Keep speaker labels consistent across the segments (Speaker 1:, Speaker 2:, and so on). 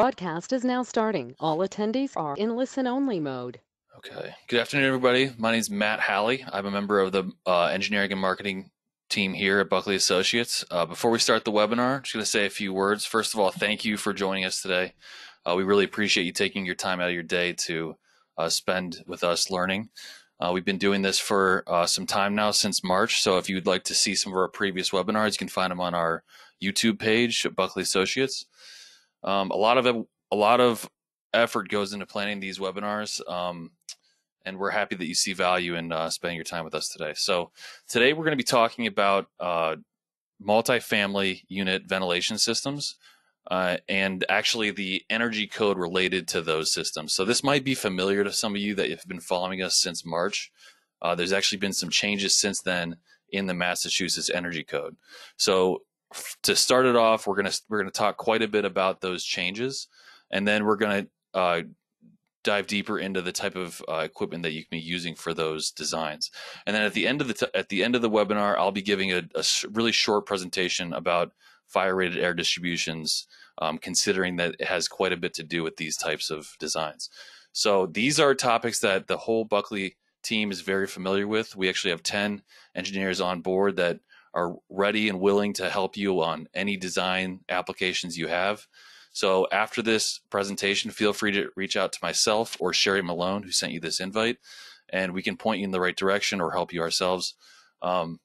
Speaker 1: Broadcast is now starting. All attendees are in listen-only mode.
Speaker 2: Okay. Good afternoon, everybody. My name is Matt Halley. I'm a member of the uh, engineering and marketing team here at Buckley Associates. Uh, before we start the webinar, I'm just going to say a few words. First of all, thank you for joining us today. Uh, we really appreciate you taking your time out of your day to uh, spend with us learning. Uh, we've been doing this for uh, some time now since March. So if you'd like to see some of our previous webinars, you can find them on our YouTube page at Buckley Associates. Um, a lot of a lot of effort goes into planning these webinars, um, and we're happy that you see value in uh, spending your time with us today. So today we're going to be talking about uh, multifamily unit ventilation systems. Uh, and actually the energy code related to those systems. So this might be familiar to some of you that have been following us since March. Uh, there's actually been some changes since then in the Massachusetts Energy Code. So to start it off, we're gonna we're gonna talk quite a bit about those changes, and then we're gonna uh, dive deeper into the type of uh, equipment that you can be using for those designs. And then at the end of the t- at the end of the webinar, I'll be giving a, a really short presentation about fire rated air distributions, um, considering that it has quite a bit to do with these types of designs. So these are topics that the whole Buckley team is very familiar with. We actually have 10 engineers on board that are ready and willing to help you on any design applications you have. So after this presentation, feel free to reach out to myself or Sherry Malone, who sent you this invite, and we can point you in the right direction or help you ourselves. Um,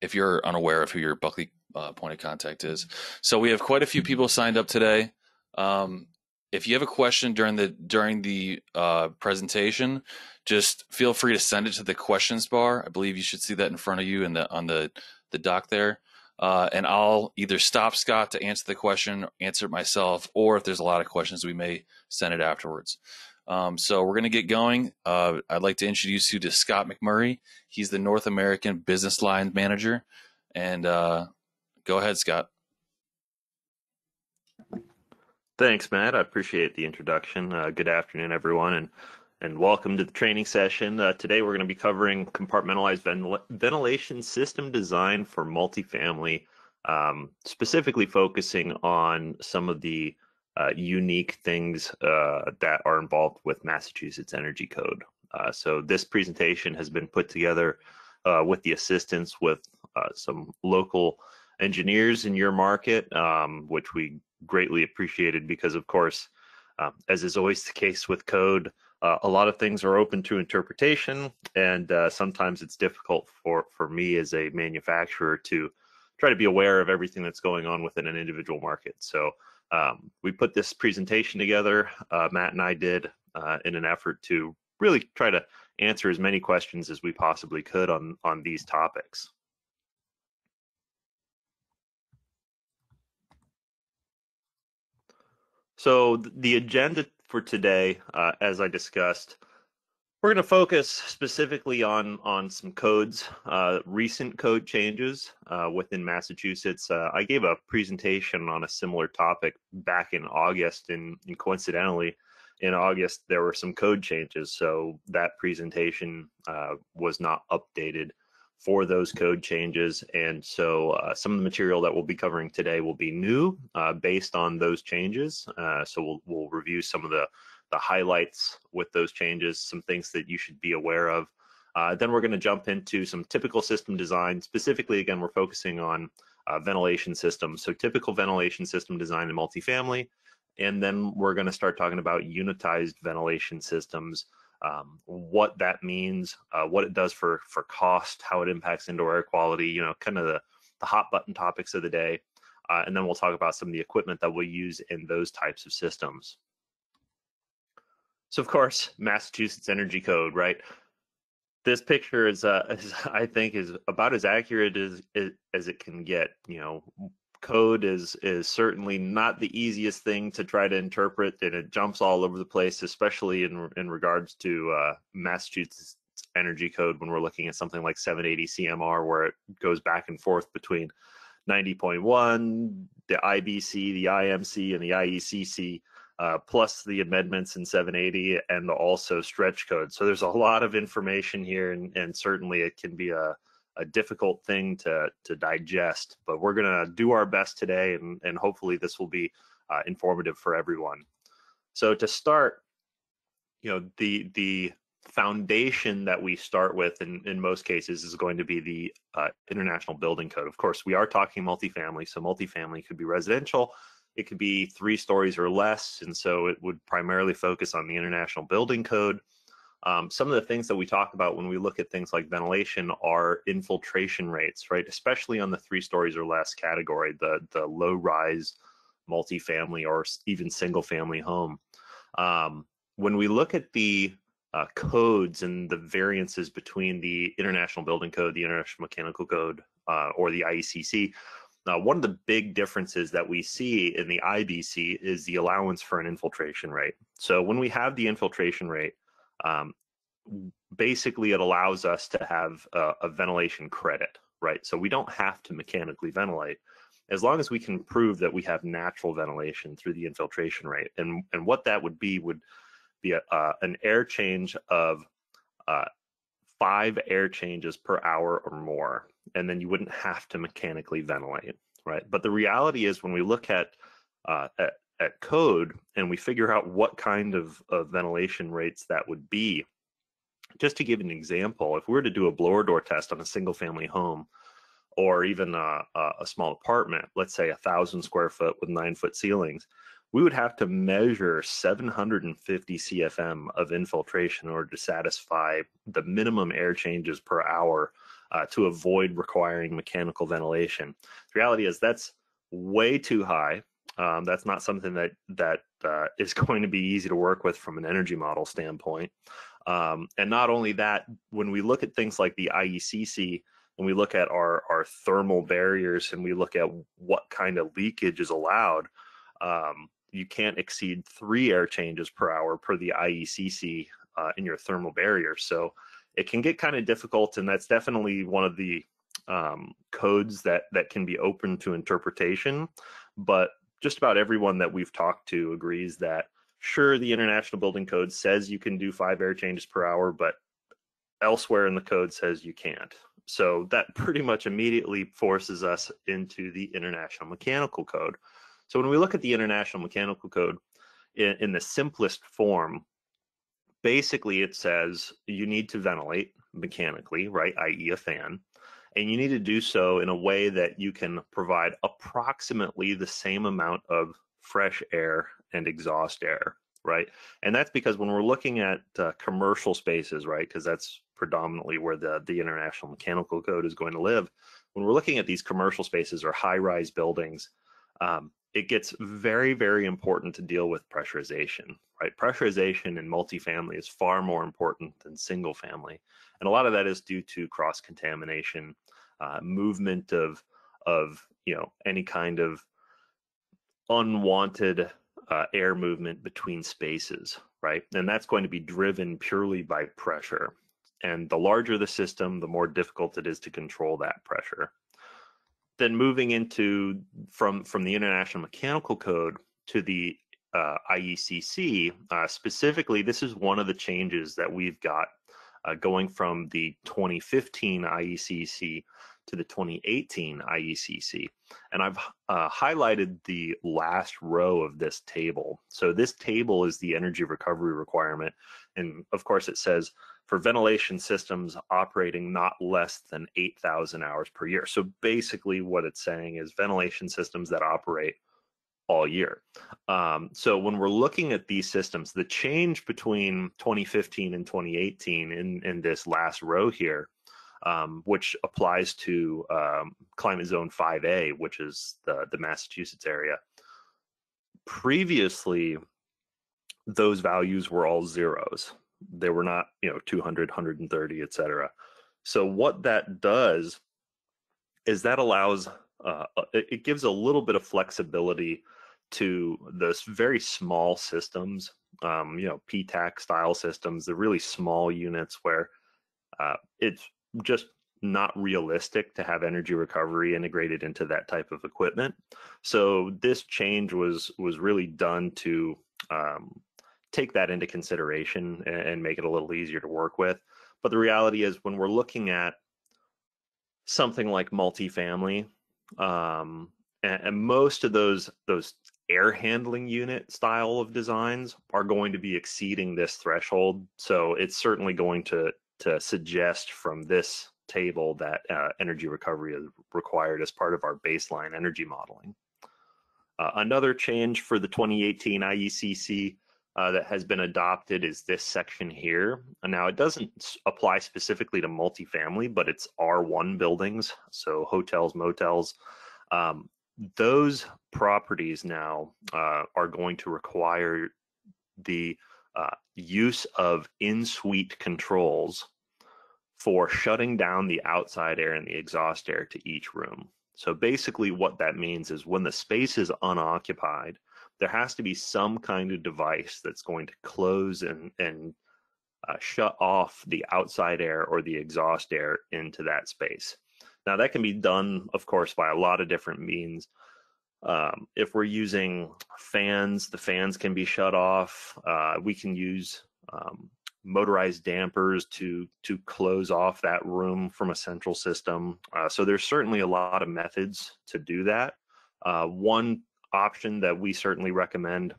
Speaker 2: if you're unaware of who your Buckley uh, point of contact is. So we have quite a few people signed up today. Um, if you have a question during the during the uh, presentation, just feel free to send it to the questions bar. I believe you should see that in front of you in the on the the dock there. Uh, and I'll either stop Scott to answer the question, answer it myself, or if there's a lot of questions, we may send it afterwards. Um, so we're going to get going. Uh, I'd like to introduce you to Scott McMurray. He's the North American Business Line Manager. And uh, go ahead, Scott.
Speaker 3: Thanks, Matt. I appreciate the introduction. Uh, good afternoon, everyone, and and welcome to the training session. Uh, today, we're going to be covering compartmentalized ventil- ventilation system design for multifamily, um, specifically focusing on some of the uh, unique things uh, that are involved with Massachusetts Energy Code. Uh, so, this presentation has been put together uh, with the assistance with uh, some local engineers in your market, um, which we greatly appreciated because, of course, as is always the case with code, uh, a lot of things are open to interpretation, and uh, sometimes it's difficult for for me as a manufacturer to try to be aware of everything that's going on within an individual market. So um, we put this presentation together. Uh, Matt and I did uh, in an effort to really try to answer as many questions as we possibly could on on these topics. So the agenda for today, uh, as I discussed, we're going to focus specifically on on some codes, uh, recent code changes uh, within Massachusetts. Uh, I gave a presentation on a similar topic back in August, and, and coincidentally, in August there were some code changes, so that presentation uh, was not updated for those code changes. And so uh, some of the material that we'll be covering today will be new uh, based on those changes. Uh, so we'll, we'll review some of the, the highlights with those changes, some things that you should be aware of. Uh, then we're going to jump into some typical system design. Specifically, again, we're focusing on uh, ventilation systems. So typical ventilation system design in multifamily. And then we're going to start talking about unitized ventilation systems um, what that means, uh, what it does for for cost, how it impacts indoor air quality, you know, kind of the, the hot button topics of the day. Uh, and then we'll talk about some of the equipment that we'll use in those types of systems. So of course, Massachusetts Energy Code, right? This picture is, uh, is I think, is about as accurate as as it can get. You know, code is is certainly not the easiest thing to try to interpret, and it jumps all over the place, especially in in regards to uh, Massachusetts energy code when we're looking at something like 780 CMR, where it goes back and forth between 90.1, the IBC, the IMC, and the IECC. Uh, plus the amendments in 780 and also stretch code. So there's a lot of information here, and, and certainly it can be a, a difficult thing to to digest. But we're gonna do our best today, and and hopefully this will be uh, informative for everyone. So to start, you know, the the foundation that we start with in, in most cases is going to be the uh, International Building Code. Of course, we are talking multifamily, so multifamily could be residential, it could be three stories or less, and so it would primarily focus on the International Building Code. Um, some of the things that we talk about when we look at things like ventilation are infiltration rates, right? Especially on the three stories or less category, the the low rise multifamily or even single family home. Um, when we look at the uh, codes and the variances between the International Building Code, the International Mechanical Code, uh, or the IECC, uh, one of the big differences that we see in the IBC is the allowance for an infiltration rate. So when we have the infiltration rate, um, basically it allows us to have a, a ventilation credit, right? So we don't have to mechanically ventilate as long as we can prove that we have natural ventilation through the infiltration rate. And, and what that would be would be a, uh, an air change of uh, five air changes per hour or more. And then you wouldn't have to mechanically ventilate, right? But the reality is when we look at, uh, at, at code and we figure out what kind of, of ventilation rates that would be, just to give an example, if we were to do a blower door test on a single family home, or even a, a, small apartment, let's say a thousand square foot with nine foot ceilings, we would have to measure 750 CFM of infiltration in order to satisfy the minimum air changes per hour uh, to avoid requiring mechanical ventilation. The reality is that's way too high. Um, that's not something that that uh, is going to be easy to work with from an energy model standpoint. Um, and not only that, when we look at things like the IECC, when we look at our our thermal barriers and we look at what kind of leakage is allowed, um, you can't exceed three air changes per hour per the IECC uh, in your thermal barrier. So it can get kind of difficult, and that's definitely one of the um, codes that that can be open to interpretation. But just about everyone that we've talked to agrees that sure, the International Building Code says you can do five air changes per hour, but elsewhere in the code says you can't. So that pretty much immediately forces us into the International Mechanical Code, so when we look at the International Mechanical Code in, in the simplest form, basically it says you need to ventilate mechanically, right, i.e., a fan, and you need to do so in a way that you can provide approximately the same amount of fresh air and exhaust air, right? And that's because when we're looking at uh, commercial spaces, right, because that's predominantly where the, the International Mechanical Code is going to live. When we're looking at these commercial spaces or high rise buildings, um, it gets very, very important to deal with pressurization, right? Pressurization in multifamily is far more important than single family. And a lot of that is due to cross contamination, uh, movement of, of, you know, any kind of unwanted uh, air movement between spaces, right? And that's going to be driven purely by pressure. And the larger the system, the more difficult it is to control that pressure then moving into from from the International Mechanical Code to the uh, IECC, uh, specifically, this is one of the changes that we've got uh, going from the 2015 IECC to the 2018 IECC. And I've uh, highlighted the last row of this table. So this table is the energy recovery requirement. And of course, it says for ventilation systems operating not less than 8,000 hours per year. So basically, what it's saying is ventilation systems that operate all year. Um, so when we're looking at these systems, the change between 2015 and 2018 in, in this last row here, um, which applies to um, climate zone 5A, which is the, the Massachusetts area. Previously, those values were all zeros they were not you know 200 130 etc so what that does is that allows uh, uh, it, it gives a little bit of flexibility to those very small systems um, you know ptac style systems the really small units where uh, it's just not realistic to have energy recovery integrated into that type of equipment so this change was was really done to um, take that into consideration and, and make it a little easier to work with. But the reality is, when we're looking at something like multifamily, um, and, and most of those those air handling unit style of designs are going to be exceeding this threshold. So it's certainly going to to suggest from this table that uh, energy recovery is required as part of our baseline energy modeling. Uh, another change for the 2018 IECC uh, that has been adopted is this section here. Now it doesn't apply specifically to multifamily, but it's R1 buildings, so hotels, motels. Um, those properties now uh, are going to require the uh, use of in-suite controls for shutting down the outside air and the exhaust air to each room. So basically what that means is when the space is unoccupied, there has to be some kind of device that's going to close and, and uh, shut off the outside air or the exhaust air into that space. Now that can be done, of course, by a lot of different means. Um, if we're using fans, the fans can be shut off. Uh, we can use um, motorized dampers to to close off that room from a central system. Uh, so there's certainly a lot of methods to do that. Uh, one option that we certainly recommend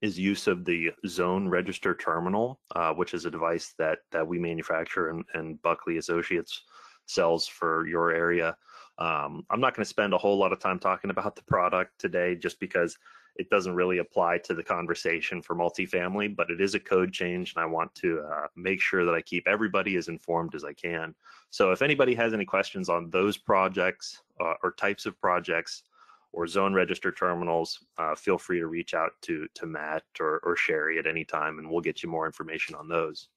Speaker 3: is use of the zone register terminal, uh, which is a device that that we manufacture and, and Buckley Associates sells for your area. Um, I'm not going to spend a whole lot of time talking about the product today just because it doesn't really apply to the conversation for multifamily, but it is a code change and I want to uh, make sure that I keep everybody as informed as I can. So if anybody has any questions on those projects uh, or types of projects or zone register terminals, uh, feel free to reach out to, to Matt or, or Sherry at any time and we'll get you more information on those.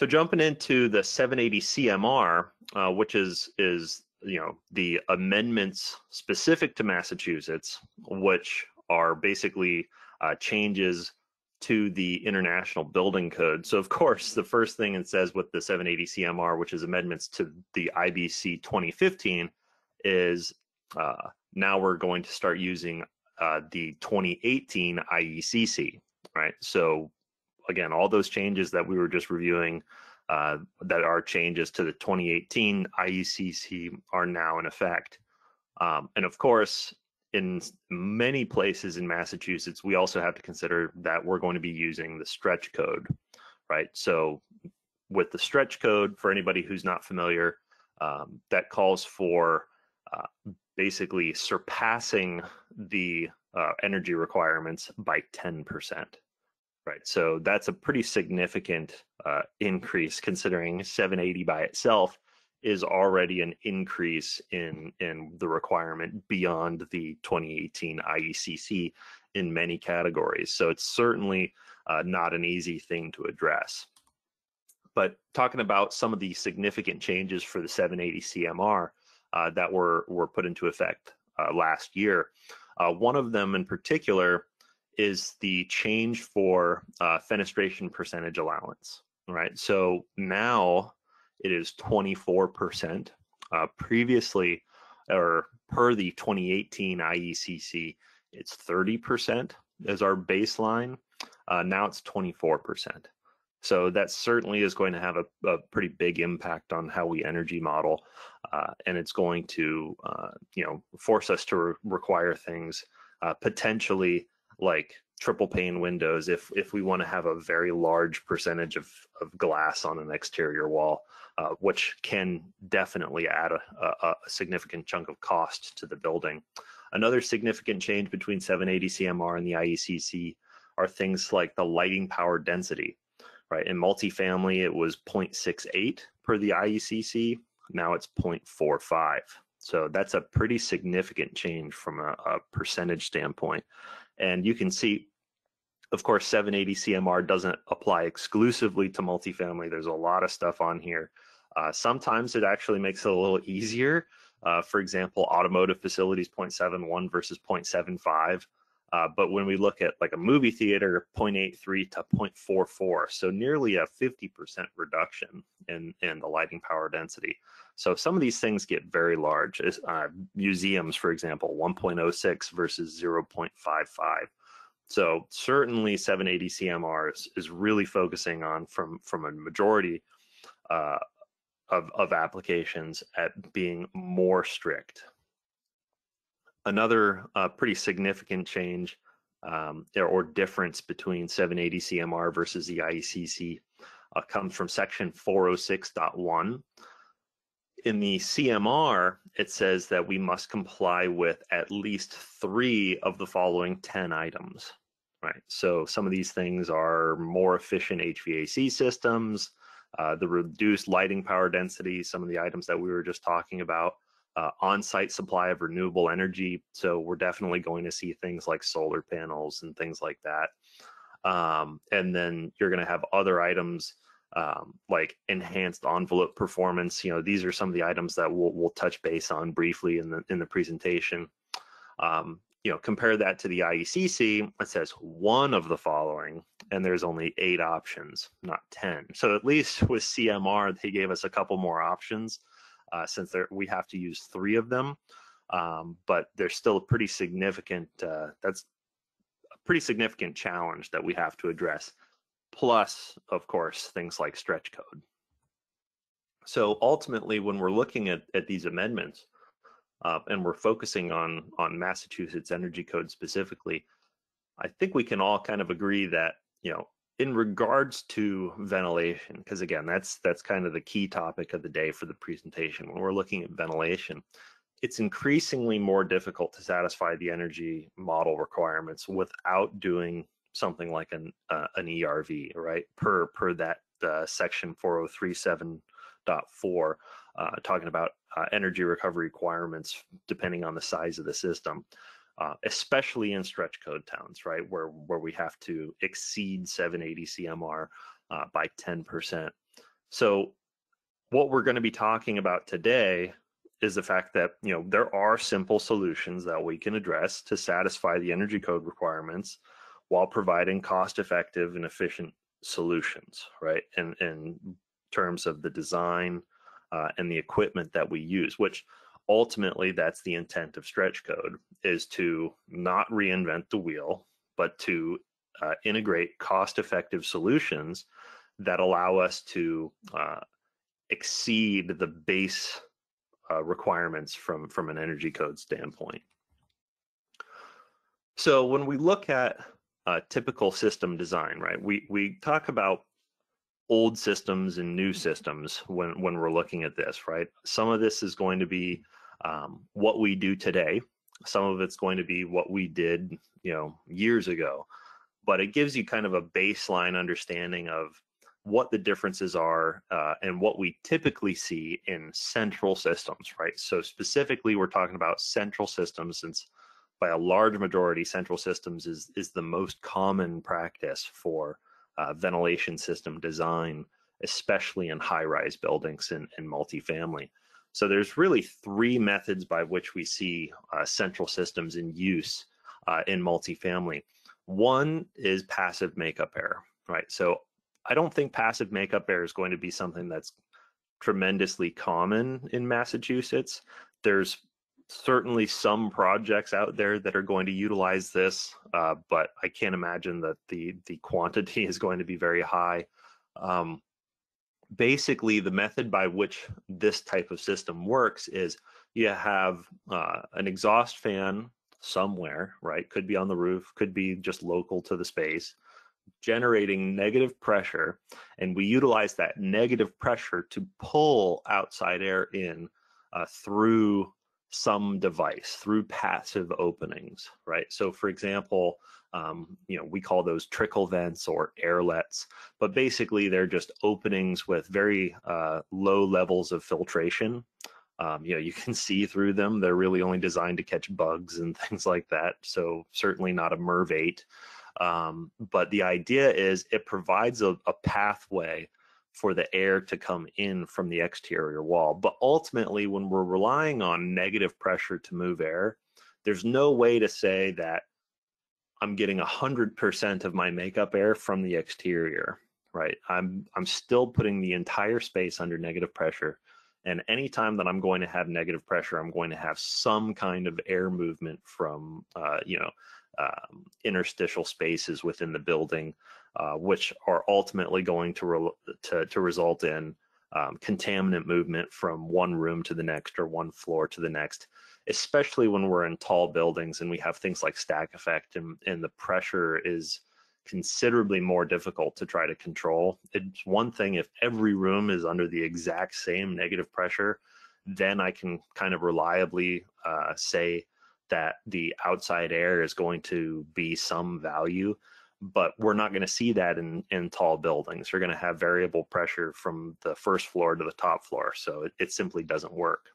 Speaker 3: So jumping into the 780 CMR, uh, which is is you know the amendments specific to Massachusetts, which are basically uh, changes to the International Building Code. So of course, the first thing it says with the 780 CMR, which is amendments to the IBC 2015, is uh, now we're going to start using uh, the 2018 IECC, right? So again, all those changes that we were just reviewing uh, that are changes to the 2018 IECC are now in effect. Um, and of course, in many places in Massachusetts, we also have to consider that we're going to be using the stretch code, right? So with the stretch code, for anybody who's not familiar, um, that calls for uh, basically surpassing the uh, energy requirements by 10%. Right. So that's a pretty significant uh, increase considering 780 by itself is already an increase in in the requirement beyond the 2018 IECC in many categories. So it's certainly uh, not an easy thing to address. But talking about some of the significant changes for the 780 CMR uh, that were were put into effect uh, last year, uh, one of them in particular is the change for uh, fenestration percentage allowance, right? So now it is 24%. Uh, previously, or per the 2018 IECC, it's 30% as our baseline. Uh, now it's 24%. So that certainly is going to have a, a, pretty big impact on how we energy model, uh, and it's going to, uh, you know, force us to re- require things uh, potentially like triple pane windows if if we want to have a very large percentage of, of glass on an exterior wall, uh, which can definitely add a, a, a, significant chunk of cost to the building. Another significant change between 780 CMR and the IECC are things like the lighting power density. Right in multifamily, it was 0.68 per the IECC. Now it's 0.45. So that's a pretty significant change from a, a percentage standpoint. And you can see, of course, 780 CMR doesn't apply exclusively to multifamily. There's a lot of stuff on here. Uh, sometimes it actually makes it a little easier. Uh, for example, automotive facilities 0.71 versus 0.75. Uh, but when we look at like a movie theater, 0.83 to 0.44, so nearly a 50% reduction in, in the lighting power density. So some of these things get very large. Uh, museums, for example, 1.06 versus 0.55. So certainly 780 CMR is, is really focusing on from from a majority uh, of of applications at being more strict. Another uh, pretty significant change um, or, difference between 780 CMR versus the IECC uh, comes from section 406.1. In the CMR, it says that we must comply with at least three of the following 10 items, right? So some of these things are more efficient HVAC systems, uh, the reduced lighting power density, some of the items that we were just talking about, uh, on-site supply of renewable energy. So we're definitely going to see things like solar panels and things like that. Um, and then you're going to have other items um, like enhanced envelope performance. You know, these are some of the items that we'll, we'll touch base on briefly in the in the presentation. Um, you know, compare that to the IECC. It says one of the following, and there's only eight options, not ten. So at least with CMR, they gave us a couple more options uh, since we have to use three of them. Um, but there's still a pretty significant. Uh, that's a pretty significant challenge that we have to address plus, of course, things like stretch code. So ultimately, when we're looking at, at these amendments, uh, and we're focusing on on Massachusetts Energy Code specifically, I think we can all kind of agree that you know, in regards to ventilation, because again, that's that's kind of the key topic of the day for the presentation. When we're looking at ventilation, it's increasingly more difficult to satisfy the energy model requirements without doing something like an uh, an ERV, right? Per per that uh, section 4037.4, uh, talking about uh, energy recovery requirements depending on the size of the system, uh, especially in stretch code towns, right, where where we have to exceed 780 CMR uh, by 10%. So, what we're going to be talking about today is the fact that you know there are simple solutions that we can address to satisfy the energy code requirements while providing cost effective and efficient solutions, right? And in terms of the design uh, and the equipment that we use, which ultimately that's the intent of stretch code is to not reinvent the wheel, but to uh, integrate cost effective solutions that allow us to uh, exceed the base uh, requirements from, from an energy code standpoint. So when we look at uh, typical system design, right? We we talk about old systems and new systems when when we're looking at this, right? Some of this is going to be um, what we do today. Some of it's going to be what we did, you know, years ago. But it gives you kind of a baseline understanding of what the differences are uh, and what we typically see in central systems, right? So specifically, we're talking about central systems since by a large majority, central systems is, is the most common practice for uh, ventilation system design, especially in high-rise buildings and, and multifamily. So there's really three methods by which we see uh, central systems in use uh, in multifamily. One is passive makeup air, right? So I don't think passive makeup air is going to be something that's tremendously common in Massachusetts. There's certainly some projects out there that are going to utilize this, uh, but I can't imagine that the the quantity is going to be very high. Um, basically, the method by which this type of system works is you have uh, an exhaust fan somewhere, right? Could be on the roof, could be just local to the space, generating negative pressure, and we utilize that negative pressure to pull outside air in uh, through some device through passive openings, right? So, for example, um, you know, we call those trickle vents or airlets, but basically they're just openings with very uh, low levels of filtration. Um, you know, you can see through them. They're really only designed to catch bugs and things like that. So certainly not a MERV 8. Um, but the idea is it provides a, a pathway for the air to come in from the exterior wall. But ultimately, when we're relying on negative pressure to move air, there's no way to say that I'm getting 100% of my makeup air from the exterior, right? I'm, I'm still putting the entire space under negative pressure. And anytime that I'm going to have negative pressure, I'm going to have some kind of air movement from, uh, you know, um, interstitial spaces within the building uh, which are ultimately going to, re- to, to result in um, contaminant movement from one room to the next or one floor to the next, especially when we're in tall buildings and we have things like stack effect and, and the pressure is considerably more difficult to try to control. It's one thing if every room is under the exact same negative pressure, then I can kind of reliably uh, say that the outside air is going to be some value but we're not going to see that in, in tall buildings. You're going to have variable pressure from the first floor to the top floor. So it, it simply doesn't work.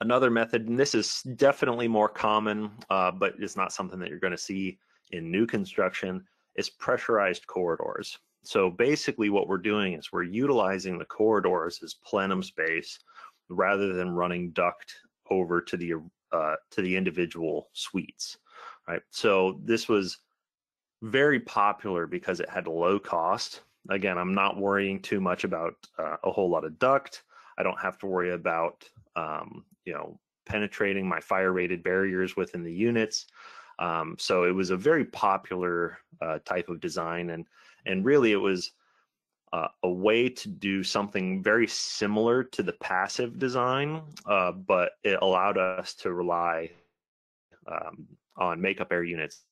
Speaker 3: Another method, and this is definitely more common, uh, but it's not something that you're going to see in new construction, is pressurized corridors. So basically what we're doing is we're utilizing the corridors as plenum space rather than running duct over to the uh, to the individual suites, right? So this was very popular because it had low cost. Again, I'm not worrying too much about uh, a whole lot of duct. I don't have to worry about, um, you know, penetrating my fire rated barriers within the units. Um, so it was a very popular uh, type of design, and and really it was uh, a way to do something very similar to the passive design, uh, but it allowed us to rely um, on makeup air units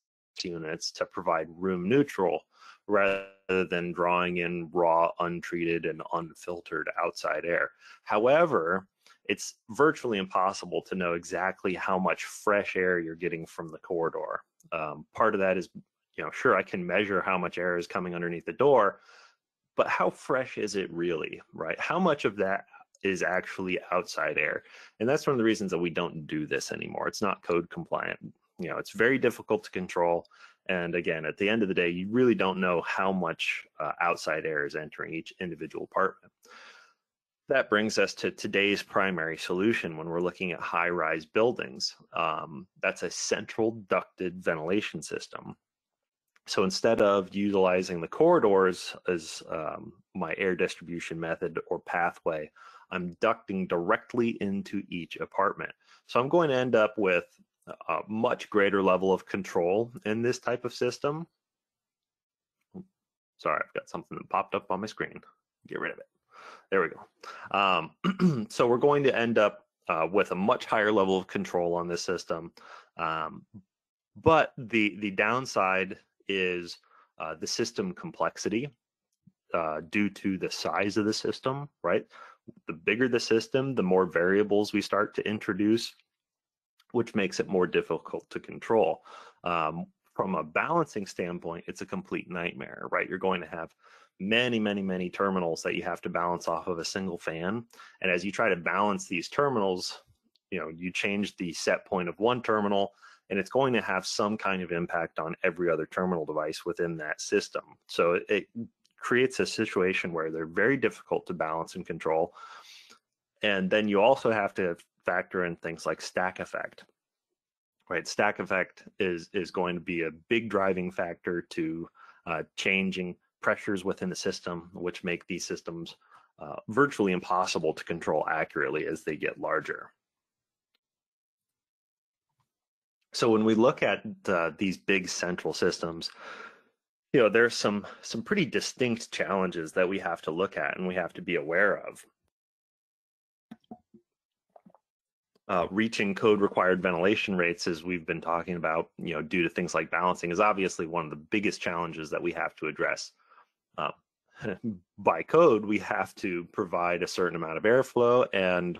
Speaker 3: units to provide room neutral rather than drawing in raw, untreated, and unfiltered outside air. However, it's virtually impossible to know exactly how much fresh air you're getting from the corridor. Um, part of that is, you know, sure, I can measure how much air is coming underneath the door, but how fresh is it really, right? How much of that is actually outside air? And that's one of the reasons that we don't do this anymore. It's not code compliant you know it's very difficult to control and again at the end of the day you really don't know how much uh, outside air is entering each individual apartment that brings us to today's primary solution when we're looking at high rise buildings um, that's a central ducted ventilation system so instead of utilizing the corridors as um, my air distribution method or pathway i'm ducting directly into each apartment so i'm going to end up with a much greater level of control in this type of system. Sorry, I've got something that popped up on my screen. Get rid of it. There we go. Um, so we're going to end up uh, with a much higher level of control on this system. Um, but the the downside is uh, the system complexity uh, due to the size of the system, right? The bigger the system, the more variables we start to introduce which makes it more difficult to control. Um, from a balancing standpoint, it's a complete nightmare, right? You're going to have many, many, many terminals that you have to balance off of a single fan. And as you try to balance these terminals, you know, you change the set point of one terminal and it's going to have some kind of impact on every other terminal device within that system. So it, it creates a situation where they're very difficult to balance and control. And then you also have to factor in things like stack effect right stack effect is is going to be a big driving factor to uh, changing pressures within the system which make these systems uh, virtually impossible to control accurately as they get larger. So when we look at uh, these big central systems you know there's some some pretty distinct challenges that we have to look at and we have to be aware of. Uh, reaching code required ventilation rates as we've been talking about you know due to things like balancing is obviously one of the biggest challenges that we have to address uh, by code we have to provide a certain amount of airflow and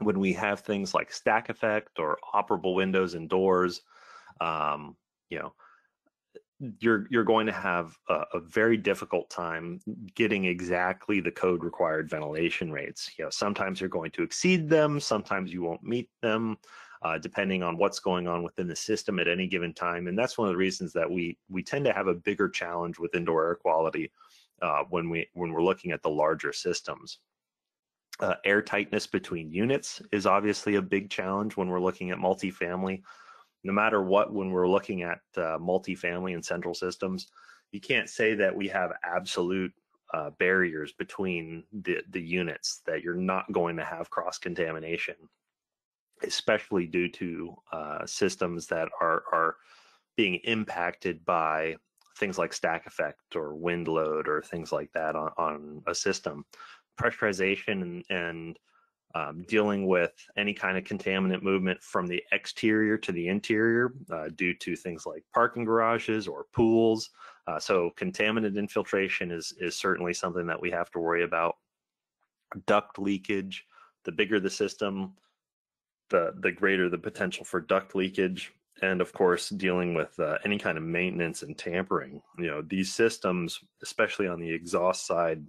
Speaker 3: when we have things like stack effect or operable windows and doors um, you know you're you're going to have a, a, very difficult time getting exactly the code required ventilation rates. You know, sometimes you're going to exceed them, sometimes you won't meet them, uh, depending on what's going on within the system at any given time. And that's one of the reasons that we we tend to have a bigger challenge with indoor air quality uh, when we when we're looking at the larger systems. Uh, air tightness between units is obviously a big challenge when we're looking at multifamily no matter what, when we're looking at uh, multifamily and central systems, you can't say that we have absolute uh, barriers between the, the units that you're not going to have cross contamination, especially due to uh, systems that are, are being impacted by things like stack effect or wind load or things like that on, on a system. Pressurization and, and um, dealing with any kind of contaminant movement from the exterior to the interior uh, due to things like parking garages or pools. Uh, so contaminant infiltration is is certainly something that we have to worry about. Duct leakage. The bigger the system, the the greater the potential for duct leakage and of course dealing with uh, any kind of maintenance and tampering. You know these systems especially on the exhaust side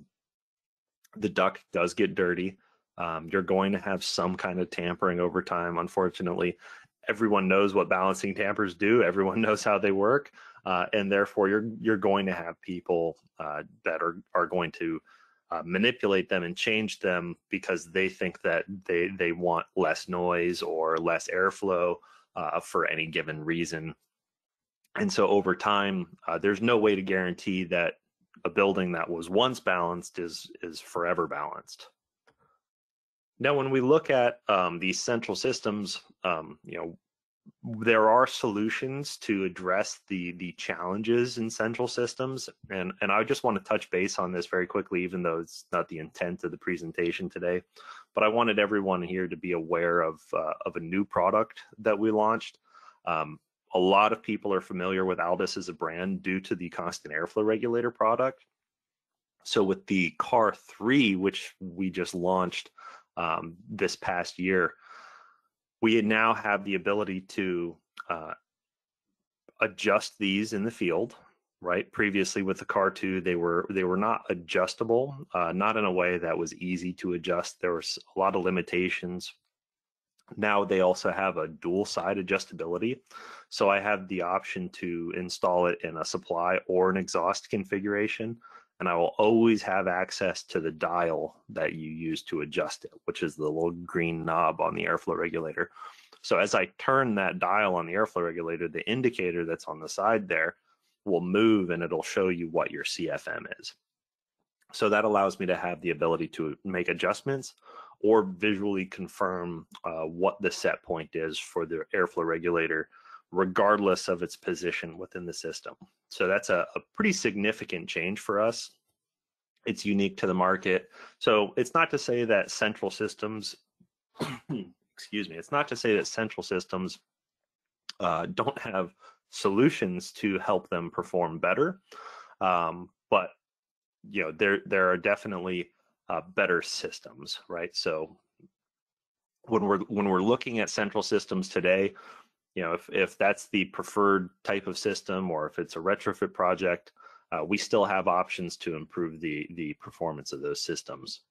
Speaker 3: the duct does get dirty. Um, you're going to have some kind of tampering over time. Unfortunately everyone knows what balancing dampers do. Everyone knows how they work. Uh, and therefore you're you're going to have people uh, that are are going to uh, manipulate them and change them because they think that they they want less noise or less airflow uh, for any given reason. And so over time, uh, there's no way to guarantee that a building that was once balanced is is forever balanced. Now, when we look at um, these central systems, um, you know, there are solutions to address the the challenges in central systems, and and I just want to touch base on this very quickly, even though it's not the intent of the presentation today but I wanted everyone here to be aware of uh, of a new product that we launched. Um, a lot of people are familiar with Aldes as a brand due to the constant airflow regulator product. So with the Car 3, which we just launched um, this past year, we now have the ability to uh, adjust these in the field right? Previously with the car 2 they were they were not adjustable uh, not in a way that was easy to adjust. There was a lot of limitations. Now they also have a dual side adjustability. So i have the option to install it in a supply or an exhaust configuration and i will always have access to the dial that you use to adjust it which is the little green knob on the airflow regulator so as i turn that dial on the airflow regulator the indicator that's on the side there will move and it'll show you what your CFM is. So that allows me to have the ability to make adjustments or visually confirm uh, what the set point is for the airflow regulator, regardless of its position within the system. So that's a, a pretty significant change for us. It's unique to the market. So it's not to say that central systems, excuse me, it's not to say that central systems uh, don't have solutions to help them perform better. Um, but you know, there there are definitely uh, better systems, right? So when we're when we're looking at central systems today, you know, if if that's the preferred type of system or if it's a retrofit project, uh, we still have options to improve the the performance of those systems.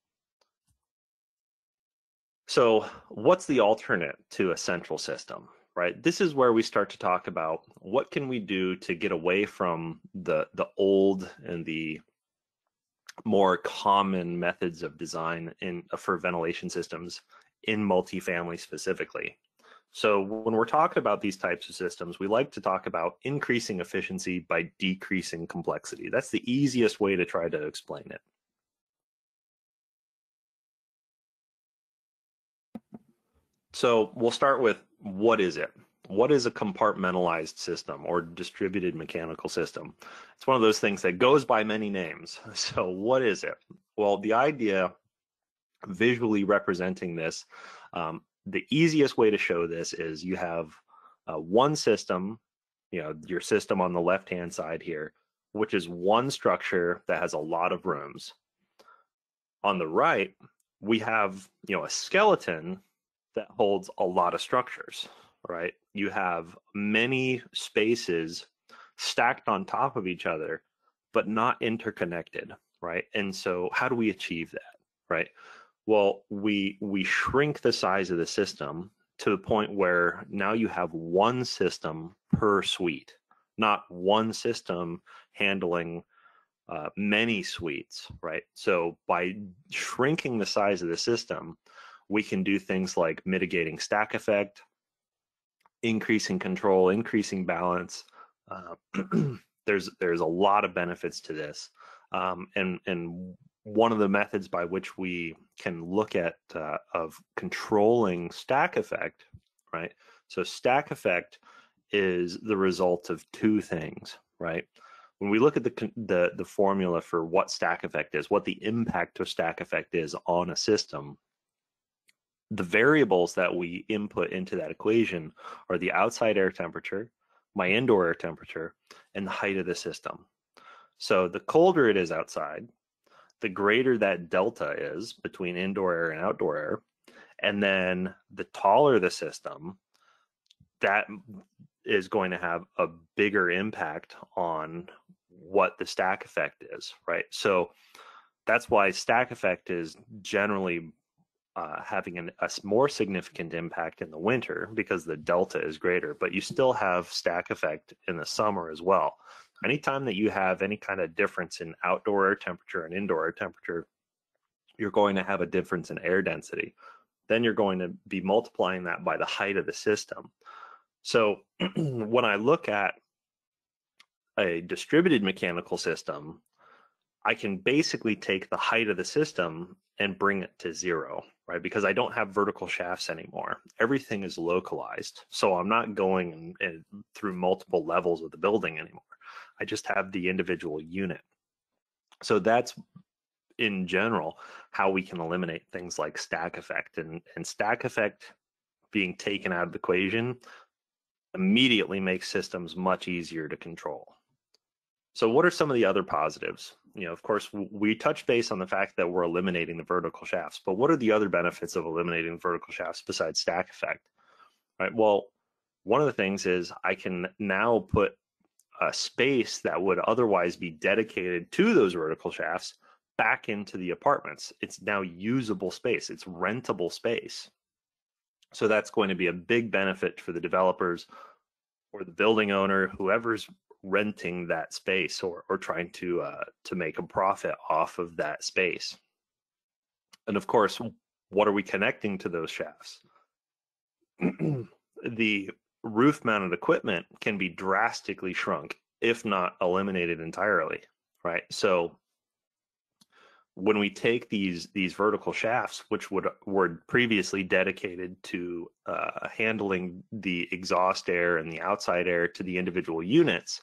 Speaker 3: So, what's the alternate to a central system? right this is where we start to talk about what can we do to get away from the the old and the more common methods of design in for ventilation systems in multifamily specifically so when we're talking about these types of systems we like to talk about increasing efficiency by decreasing complexity that's the easiest way to try to explain it So we'll start with what is it? What is a compartmentalized system or distributed mechanical system? It's one of those things that goes by many names. So what is it? Well, the idea visually representing this, um, the easiest way to show this is you have uh, one system, you know, your system on the left-hand side here, which is one structure that has a lot of rooms. On the right, we have, you know, a skeleton that holds a lot of structures, right? You have many spaces stacked on top of each other, but not interconnected, right? And so how do we achieve that, right? Well, we we shrink the size of the system to the point where now you have one system per suite, not one system handling uh, many suites, right? So by shrinking the size of the system, we can do things like mitigating stack effect, increasing control, increasing balance. Uh, there's there's a lot of benefits to this, um, and and one of the methods by which we can look at uh, of controlling stack effect, right? So stack effect is the result of two things, right? When we look at the the the formula for what stack effect is, what the impact of stack effect is on a system, the variables that we input into that equation are the outside air temperature, my indoor air temperature, and the height of the system. So the colder it is outside, the greater that delta is between indoor air and outdoor air. And then the taller the system, that is going to have a bigger impact on what the stack effect is, right? So that's why stack effect is generally uh, having an, a more significant impact in the winter because the delta is greater, but you still have stack effect in the summer as well. Anytime that you have any kind of difference in outdoor air temperature and indoor air temperature, you're going to have a difference in air density. Then you're going to be multiplying that by the height of the system. So when I look at a distributed mechanical system, I can basically take the height of the system and bring it to zero, right? Because I don't have vertical shafts anymore. Everything is localized. So I'm not going in, in, through multiple levels of the building anymore. I just have the individual unit. So that's in general how we can eliminate things like stack effect and, and stack effect being taken out of the equation immediately makes systems much easier to control. So what are some of the other positives? You know, of course, we touch base on the fact that we're eliminating the vertical shafts, but what are the other benefits of eliminating vertical shafts besides stack effect? Right. Well, one of the things is I can now put a space that would otherwise be dedicated to those vertical shafts back into the apartments. It's now usable space. It's rentable space. So that's going to be a big benefit for the developers or the building owner, whoever's renting that space or or trying to uh, to make a profit off of that space. And of course, what are we connecting to those shafts? the roof mounted equipment can be drastically shrunk, if not eliminated entirely, right? So when we take these these vertical shafts, which would were previously dedicated to uh, handling the exhaust air and the outside air to the individual units,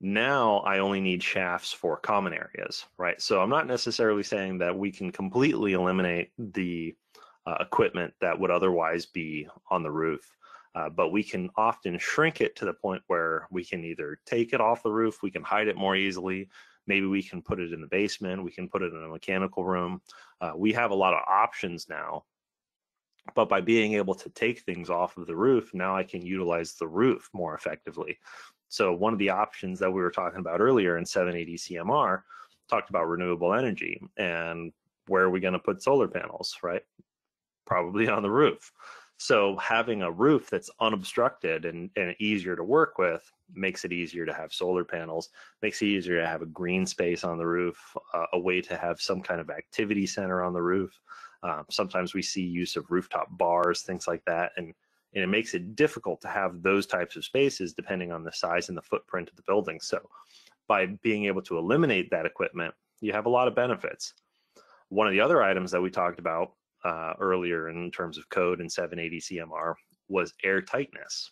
Speaker 3: now I only need shafts for common areas, right? So I'm not necessarily saying that we can completely eliminate the uh, equipment that would otherwise be on the roof. Uh, but we can often shrink it to the point where we can either take it off the roof, we can hide it more easily, maybe we can put it in the basement, we can put it in a mechanical room. Uh, we have a lot of options now. But by being able to take things off of the roof, now I can utilize the roof more effectively. So one of the options that we were talking about earlier in 780 CMR talked about renewable energy and where are we going to put solar panels, right? Probably on the roof. So having a roof that's unobstructed and, and easier to work with makes it easier to have solar panels, makes it easier to have a green space on the roof, uh, a way to have some kind of activity center on the roof. Uh, sometimes we see use of rooftop bars, things like that, and and it makes it difficult to have those types of spaces depending on the size and the footprint of the building. So by being able to eliminate that equipment, you have a lot of benefits. One of the other items that we talked about uh, earlier in terms of code and 780 CMR was air tightness.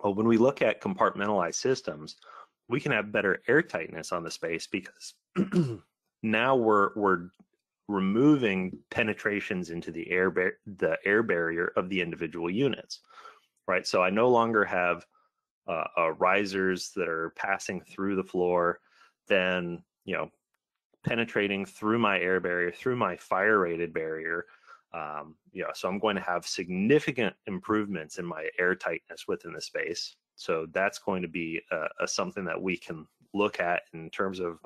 Speaker 3: Well, when we look at compartmentalized systems, we can have better air tightness on the space because now we're we're removing penetrations into the air bar- the air barrier of the individual units right so i no longer have uh, uh, risers that are passing through the floor then you know penetrating through my air barrier through my fire rated barrier um, you know so i'm going to have significant improvements in my air tightness within the space so that's going to be a something that we can look at in terms of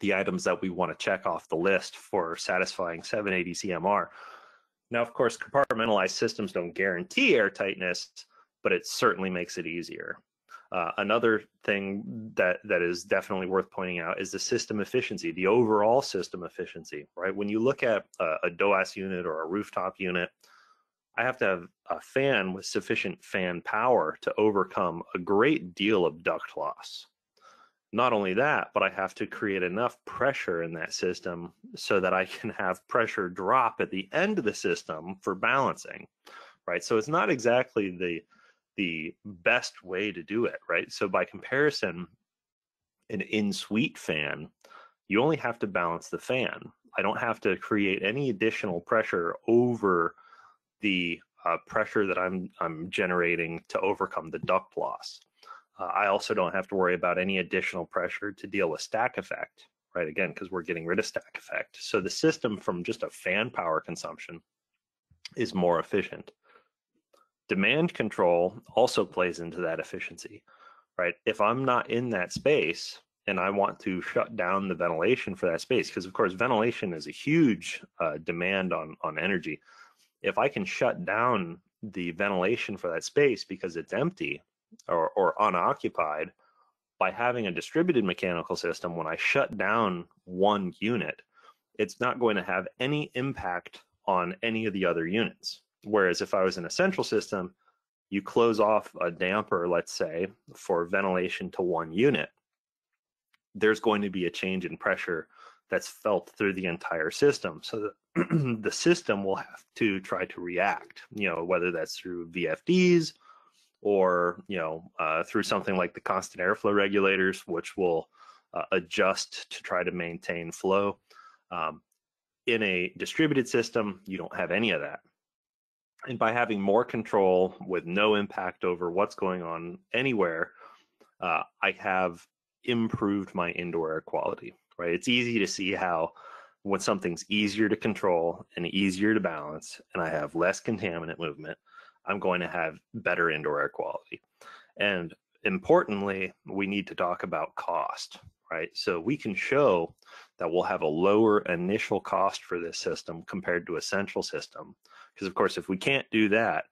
Speaker 3: the items that we want to check off the list for satisfying 780 CMR. Now, of course, compartmentalized systems don't guarantee air tightness, but it certainly makes it easier. Uh, another thing that that is definitely worth pointing out is the system efficiency, the overall system efficiency. Right, when you look at a, a DOAS unit or a rooftop unit, I have to have a fan with sufficient fan power to overcome a great deal of duct loss. Not only that, but I have to create enough pressure in that system so that I can have pressure drop at the end of the system for balancing, right? So it's not exactly the the best way to do it, right? So by comparison, an in-suite fan, you only have to balance the fan. I don't have to create any additional pressure over the uh, pressure that I'm I'm generating to overcome the duct loss. Uh, I also don't have to worry about any additional pressure to deal with stack effect, right? Again, because we're getting rid of stack effect. So the system from just a fan power consumption is more efficient. Demand control also plays into that efficiency, right? If I'm not in that space and I want to shut down the ventilation for that space, because of course ventilation is a huge uh, demand on on energy. If I can shut down the ventilation for that space because it's empty or, or unoccupied, by having a distributed mechanical system, when I shut down one unit, it's not going to have any impact on any of the other units. Whereas if I was in a central system, you close off a damper, let's say, for ventilation to one unit, there's going to be a change in pressure that's felt through the entire system. So the, the system will have to try to react, you know, whether that's through VFDs or, you know, uh, through something like the constant airflow regulators, which will uh, adjust to try to maintain flow. Um, in a distributed system, you don't have any of that. And by having more control with no impact over what's going on anywhere, uh, I have improved my indoor air quality, right? It's easy to see how when something's easier to control and easier to balance, and I have less contaminant movement, I'm going to have better indoor air quality. And importantly, we need to talk about cost, right? So we can show that we'll have a lower initial cost for this system compared to a central system. Because of course, if we can't do that,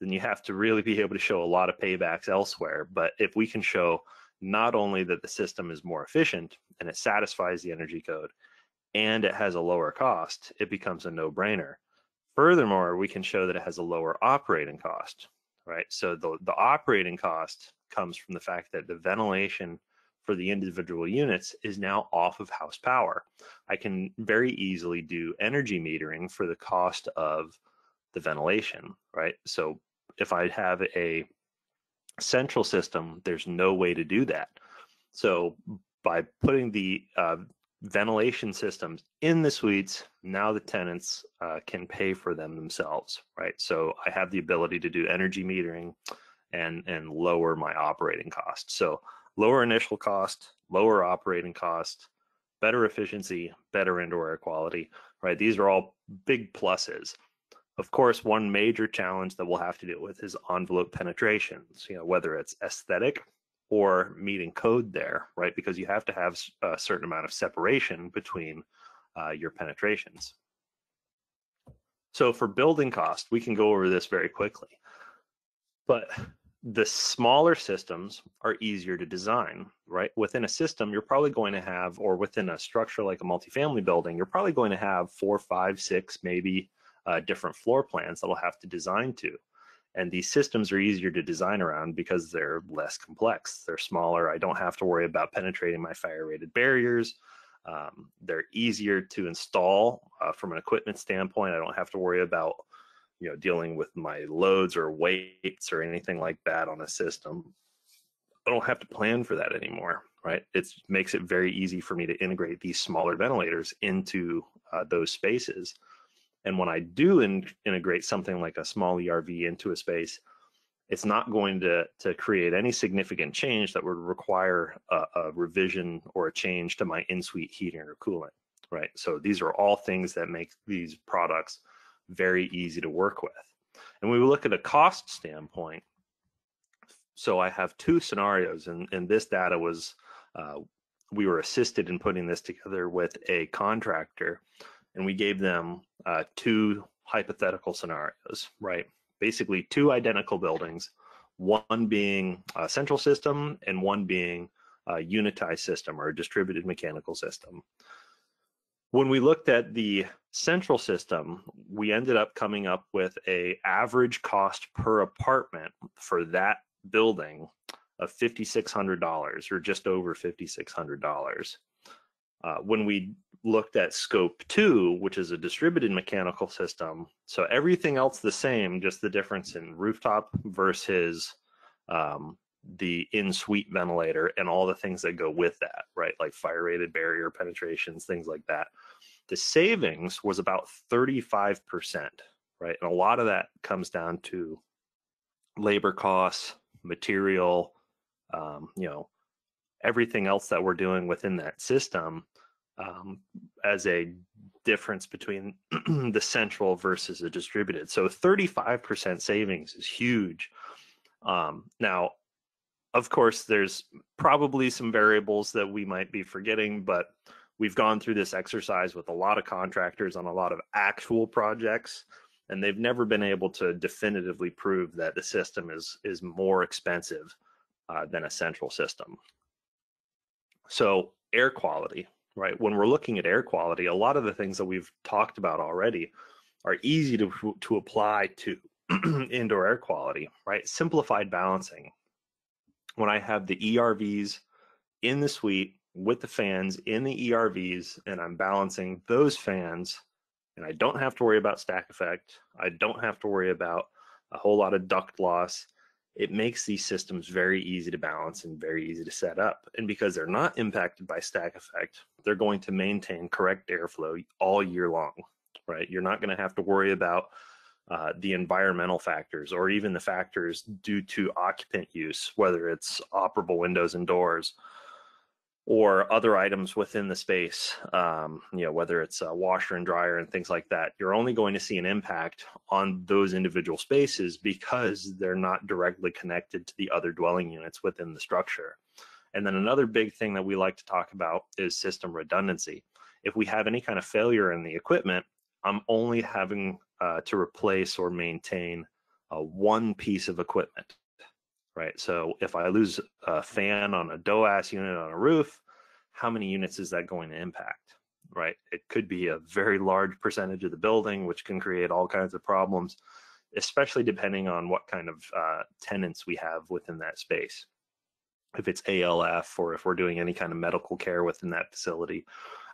Speaker 3: then you have to really be able to show a lot of paybacks elsewhere. But if we can show not only that the system is more efficient and it satisfies the energy code and it has a lower cost, it becomes a no brainer. Furthermore, we can show that it has a lower operating cost, right? So the, the operating cost comes from the fact that the ventilation for the individual units is now off of house power. I can very easily do energy metering for the cost of the ventilation, right? So if I have a central system, there's no way to do that. So by putting the uh, ventilation systems in the suites, now the tenants uh, can pay for them themselves, right? So I have the ability to do energy metering and and lower my operating cost. So lower initial cost, lower operating cost, better efficiency, better indoor air quality, right? These are all big pluses. Of course, one major challenge that we'll have to deal with is envelope penetrations, you know, whether it's aesthetic or meeting code there, right? Because you have to have a certain amount of separation between uh, your penetrations. So for building cost, we can go over this very quickly. But the smaller systems are easier to design, right? Within a system, you're probably going to have, or within a structure like a multifamily building, you're probably going to have four, five, six, maybe uh, different floor plans that'll have to design to. And these systems are easier to design around because they're less complex. They're smaller. I don't have to worry about penetrating my fire rated barriers. Um, they're easier to install uh, from an equipment standpoint. I don't have to worry about you know dealing with my loads or weights or anything like that on a system i don't have to plan for that anymore right it makes it very easy for me to integrate these smaller ventilators into uh, those spaces and when i do in, integrate something like a small erv into a space it's not going to, to create any significant change that would require a, a revision or a change to my in-suite heating or cooling right so these are all things that make these products very easy to work with. And we look at a cost standpoint. So I have two scenarios, and, and this data was, uh, we were assisted in putting this together with a contractor, and we gave them uh, two hypothetical scenarios, right? Basically, two identical buildings, one being a central system and one being a unitized system or a distributed mechanical system. When we looked at the central system, we ended up coming up with a average cost per apartment for that building of $5,600 or just over $5,600. Uh, when we looked at scope two, which is a distributed mechanical system, so everything else the same, just the difference in rooftop versus um, the in-suite ventilator and all the things that go with that, right? Like fire rated barrier penetrations, things like that. The savings was about 35%, right? And a lot of that comes down to labor costs, material, um, you know, everything else that we're doing within that system um, as a difference between the central versus the distributed. So 35% savings is huge. Um, now, of course, there's probably some variables that we might be forgetting, but we've gone through this exercise with a lot of contractors on a lot of actual projects, and they've never been able to definitively prove that the system is is more expensive uh, than a central system. So air quality, right? When we're looking at air quality, a lot of the things that we've talked about already are easy to, to apply to indoor air quality, right? Simplified balancing. When I have the ERVs in the suite with the fans in the ERVs and I'm balancing those fans and I don't have to worry about stack effect. I don't have to worry about a whole lot of duct loss it makes these systems very easy to balance and very easy to set up. And because they're not impacted by stack effect, they're going to maintain correct airflow all year long, right? You're not going to have to worry about uh, the environmental factors or even the factors due to occupant use, whether it's operable windows and doors or other items within the space, um, you know, whether it's a washer and dryer and things like that, you're only going to see an impact on those individual spaces because they're not directly connected to the other dwelling units within the structure. And then another big thing that we like to talk about is system redundancy. If we have any kind of failure in the equipment, I'm only having uh, to replace or maintain uh, one piece of equipment right? So if I lose a fan on a DOAS unit on a roof, how many units is that going to impact, right? It could be a very large percentage of the building, which can create all kinds of problems, especially depending on what kind of uh, tenants we have within that space. If it's ALF or if we're doing any kind of medical care within that facility,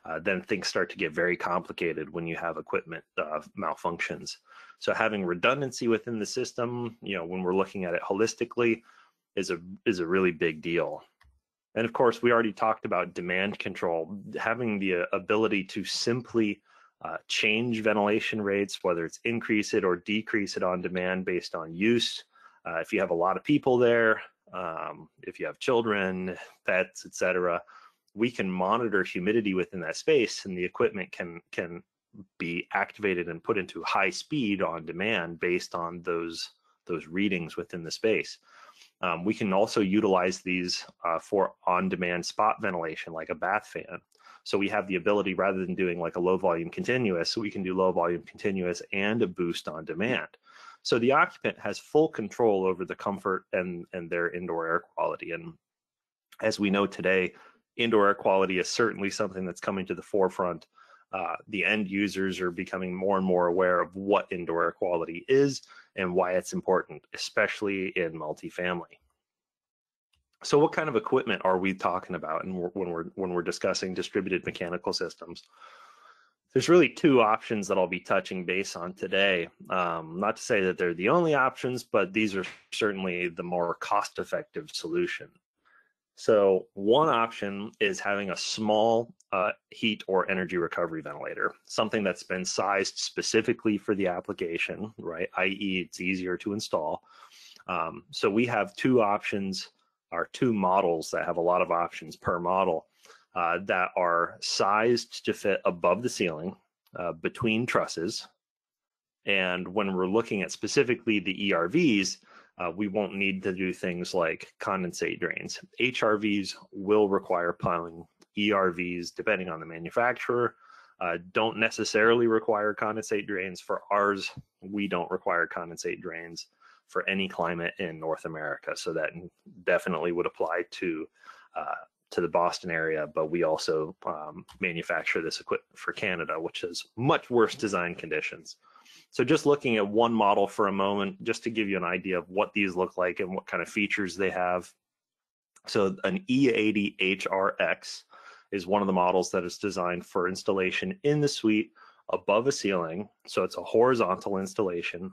Speaker 3: uh, then things start to get very complicated when you have equipment uh, malfunctions. So having redundancy within the system, you know, when we're looking at it holistically, is a is a really big deal. And of course, we already talked about demand control, having the uh, ability to simply uh, change ventilation rates, whether it's increase it or decrease it on demand based on use. Uh, if you have a lot of people there, um, if you have children, pets, etc., we can monitor humidity within that space, and the equipment can can be activated and put into high speed on demand based on those those readings within the space. Um, we can also utilize these uh, for on-demand spot ventilation, like a bath fan. So we have the ability, rather than doing like a low volume continuous, we can do low volume continuous and a boost on demand. So the occupant has full control over the comfort and, and their indoor air quality. And as we know today, indoor air quality is certainly something that's coming to the forefront uh, the end users are becoming more and more aware of what indoor air quality is and why it's important, especially in multifamily. So, what kind of equipment are we talking about and when we're when we're discussing distributed mechanical systems? There's really two options that I'll be touching base on today. Um, not to say that they're the only options, but these are certainly the more cost-effective solution. So one option is having a small uh, heat or energy recovery ventilator, something that's been sized specifically for the application, right? I.e., it's easier to install. Um, so we have two options, or two models that have a lot of options per model uh, that are sized to fit above the ceiling, uh, between trusses. And when we're looking at specifically the ERVs, uh, we won't need to do things like condensate drains. HRVs will require piling. ERVs, depending on the manufacturer, uh, don't necessarily require condensate drains. For ours, we don't require condensate drains for any climate in North America. So that definitely would apply to uh, to the Boston area. But we also um, manufacture this equipment for Canada, which has much worse design conditions. So just looking at one model for a moment, just to give you an idea of what these look like and what kind of features they have. So an E80 HRX is one of the models that is designed for installation in the suite above a ceiling. So it's a horizontal installation.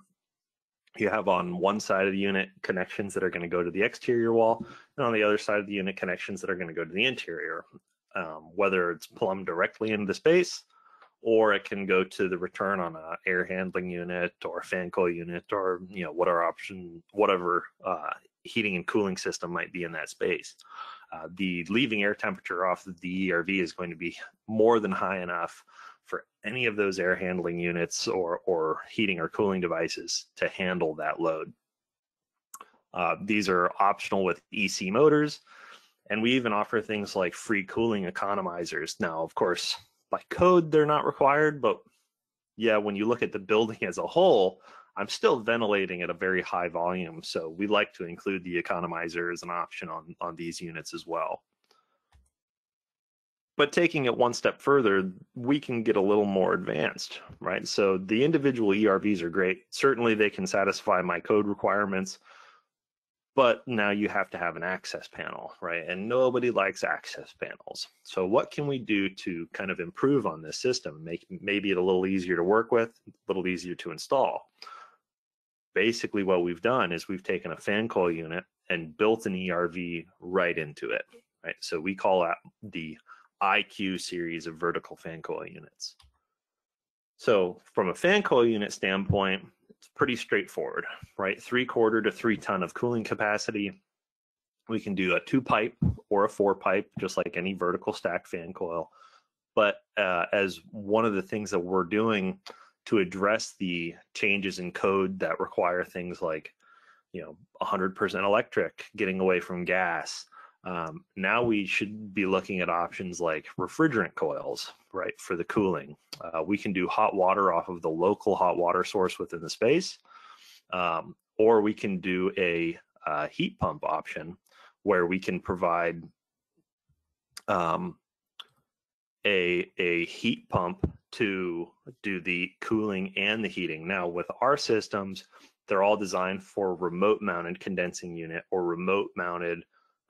Speaker 3: You have on one side of the unit connections that are going to go to the exterior wall, and on the other side of the unit connections that are going to go to the interior. Um, whether it's plumbed directly into the space or it can go to the return on a air handling unit or a fan coil unit or you know what our option whatever uh, heating and cooling system might be in that space. Uh, the leaving air temperature off of the erv is going to be more than high enough for any of those air handling units or or heating or cooling devices to handle that load. Uh, these are optional with ec motors and we even offer things like free cooling economizers. Now of course by code they're not required but yeah when you look at the building as a whole i'm still ventilating at a very high volume so we like to include the economizer as an option on on these units as well. But taking it one step further we can get a little more advanced right? So the individual ervs are great. Certainly they can satisfy my code requirements but now you have to have an access panel, right? And nobody likes access panels. So what can we do to kind of improve on this system, make maybe it a little easier to work with, a little easier to install? Basically what we've done is we've taken a fan coil unit and built an ERV right into it, right? So we call that the IQ series of vertical fan coil units. So from a fan coil unit standpoint, it's pretty straightforward, right? Three quarter to three ton of cooling capacity. We can do a two pipe or a four pipe, just like any vertical stack fan coil. But uh, as one of the things that we're doing to address the changes in code that require things like, you know, 100% electric, getting away from gas, um, now we should be looking at options like refrigerant coils, right, for the cooling. Uh, we can do hot water off of the local hot water source within the space, um, or we can do a uh, heat pump option where we can provide um, a, a heat pump to do the cooling and the heating. Now, with our systems, they're all designed for remote mounted condensing unit or remote mounted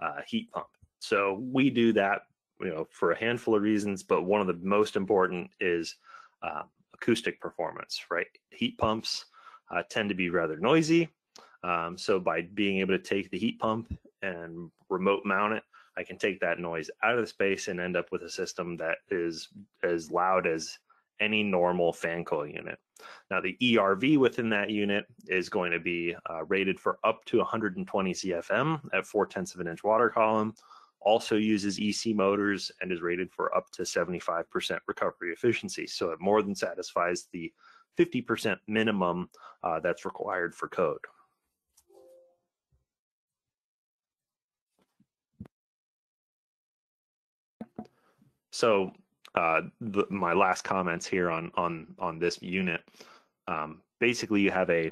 Speaker 3: uh, heat pump. So we do that, you know, for a handful of reasons, but one of the most important is uh, acoustic performance, right? Heat pumps uh, tend to be rather noisy. Um, so by being able to take the heat pump and remote mount it, I can take that noise out of the space and end up with a system that is as loud as any normal fan coil unit. Now the ERV within that unit is going to be uh, rated for up to 120 CFM at 4 tenths of an inch water column, also uses EC motors and is rated for up to 75% recovery efficiency. So it more than satisfies the 50% minimum uh, that's required for code. So uh, the, my last comments here on on on this unit. Um, basically, you have a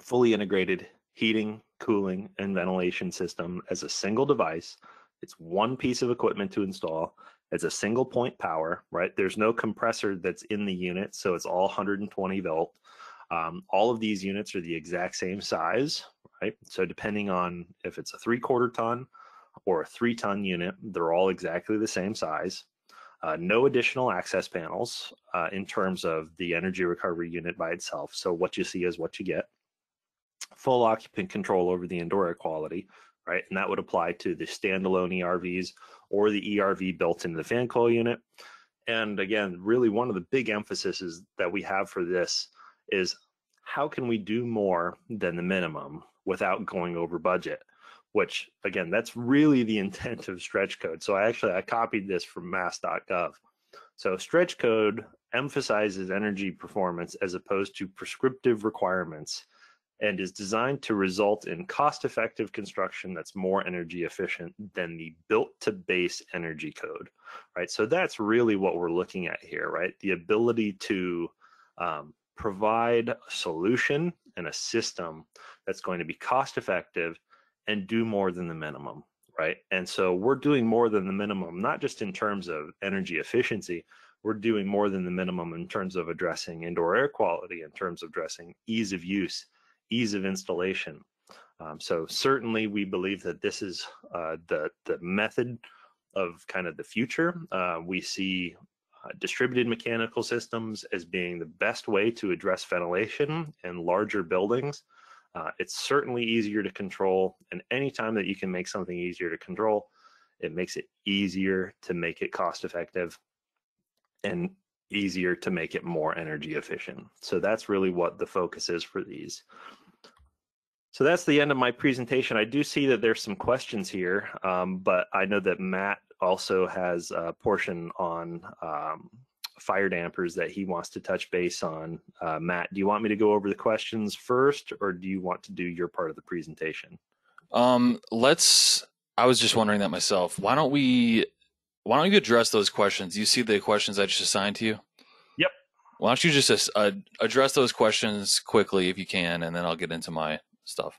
Speaker 3: fully integrated heating, cooling, and ventilation system as a single device. It's one piece of equipment to install. It's a single point power, right? There's no compressor that's in the unit, so it's all 120 volt. Um, all of these units are the exact same size, right? So depending on if it's a three quarter ton or a three ton unit, they're all exactly the same size. Uh, no additional access panels uh, in terms of the energy recovery unit by itself. So what you see is what you get. Full occupant control over the indoor air quality, right? And that would apply to the standalone ERVs or the ERV built into the fan coil unit. And again, really one of the big emphases that we have for this is how can we do more than the minimum without going over budget? Which again, that's really the intent of stretch code. So I actually, I copied this from mass.gov. So stretch code emphasizes energy performance as opposed to prescriptive requirements and is designed to result in cost-effective construction that's more energy efficient than the built to base energy code, right? So that's really what we're looking at here, right? The ability to um, provide a solution and a system that's going to be cost effective and do more than the minimum, right? And so we're doing more than the minimum, not just in terms of energy efficiency, we're doing more than the minimum in terms of addressing indoor air quality, in terms of addressing ease of use, ease of installation. Um, so certainly we believe that this is uh, the, the method of kind of the future. Uh, we see uh, distributed mechanical systems as being the best way to address ventilation in larger buildings. Uh, it's certainly easier to control, and anytime that you can make something easier to control, it makes it easier to make it cost effective. And easier to make it more energy efficient. So that's really what the focus is for these. So that's the end of my presentation. I do see that there's some questions here, um, but I know that Matt also has a portion on um, fire dampers that he wants to touch base on. Uh, Matt, do you want me to go over the questions first, or do you want to do your part of the presentation?
Speaker 2: Um, let's. I was just wondering that myself. Why don't we? Why don't you address those questions? You see the questions I just assigned to you.
Speaker 3: Yep.
Speaker 2: Why don't you just uh, address those questions quickly if you can, and then I'll get into my stuff.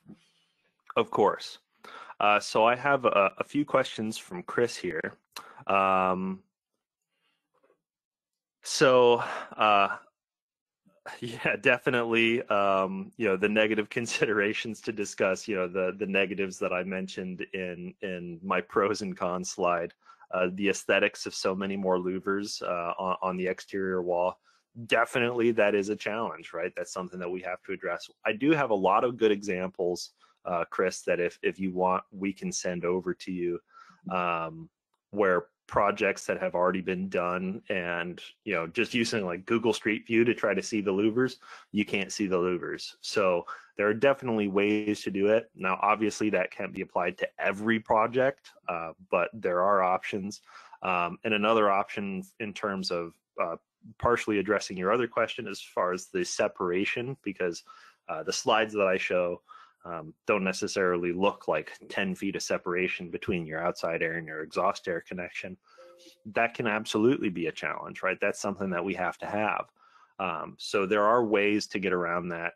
Speaker 3: Of course. Uh, so I have a, a, few questions from Chris here. Um, so uh, yeah definitely um, you know the negative considerations to discuss you know the the negatives that i mentioned in in my pros and cons slide uh, the aesthetics of so many more louvers uh, on, on the exterior wall definitely that is a challenge right? That's something that we have to address. I do have a lot of good examples uh, chris that if if you want we can send over to you um, where projects that have already been done and you know just using like google street view to try to see the louvers you can't see the louvers. So there are definitely ways to do it. Now obviously that can't be applied to every project uh, but there are options. Um, and another option in terms of uh, partially addressing your other question as far as the separation because uh, the slides that i show um, don't necessarily look like 10 feet of separation between your outside air and your exhaust air connection. That can absolutely be a challenge, right? That's something that we have to have. Um, so there are ways to get around that.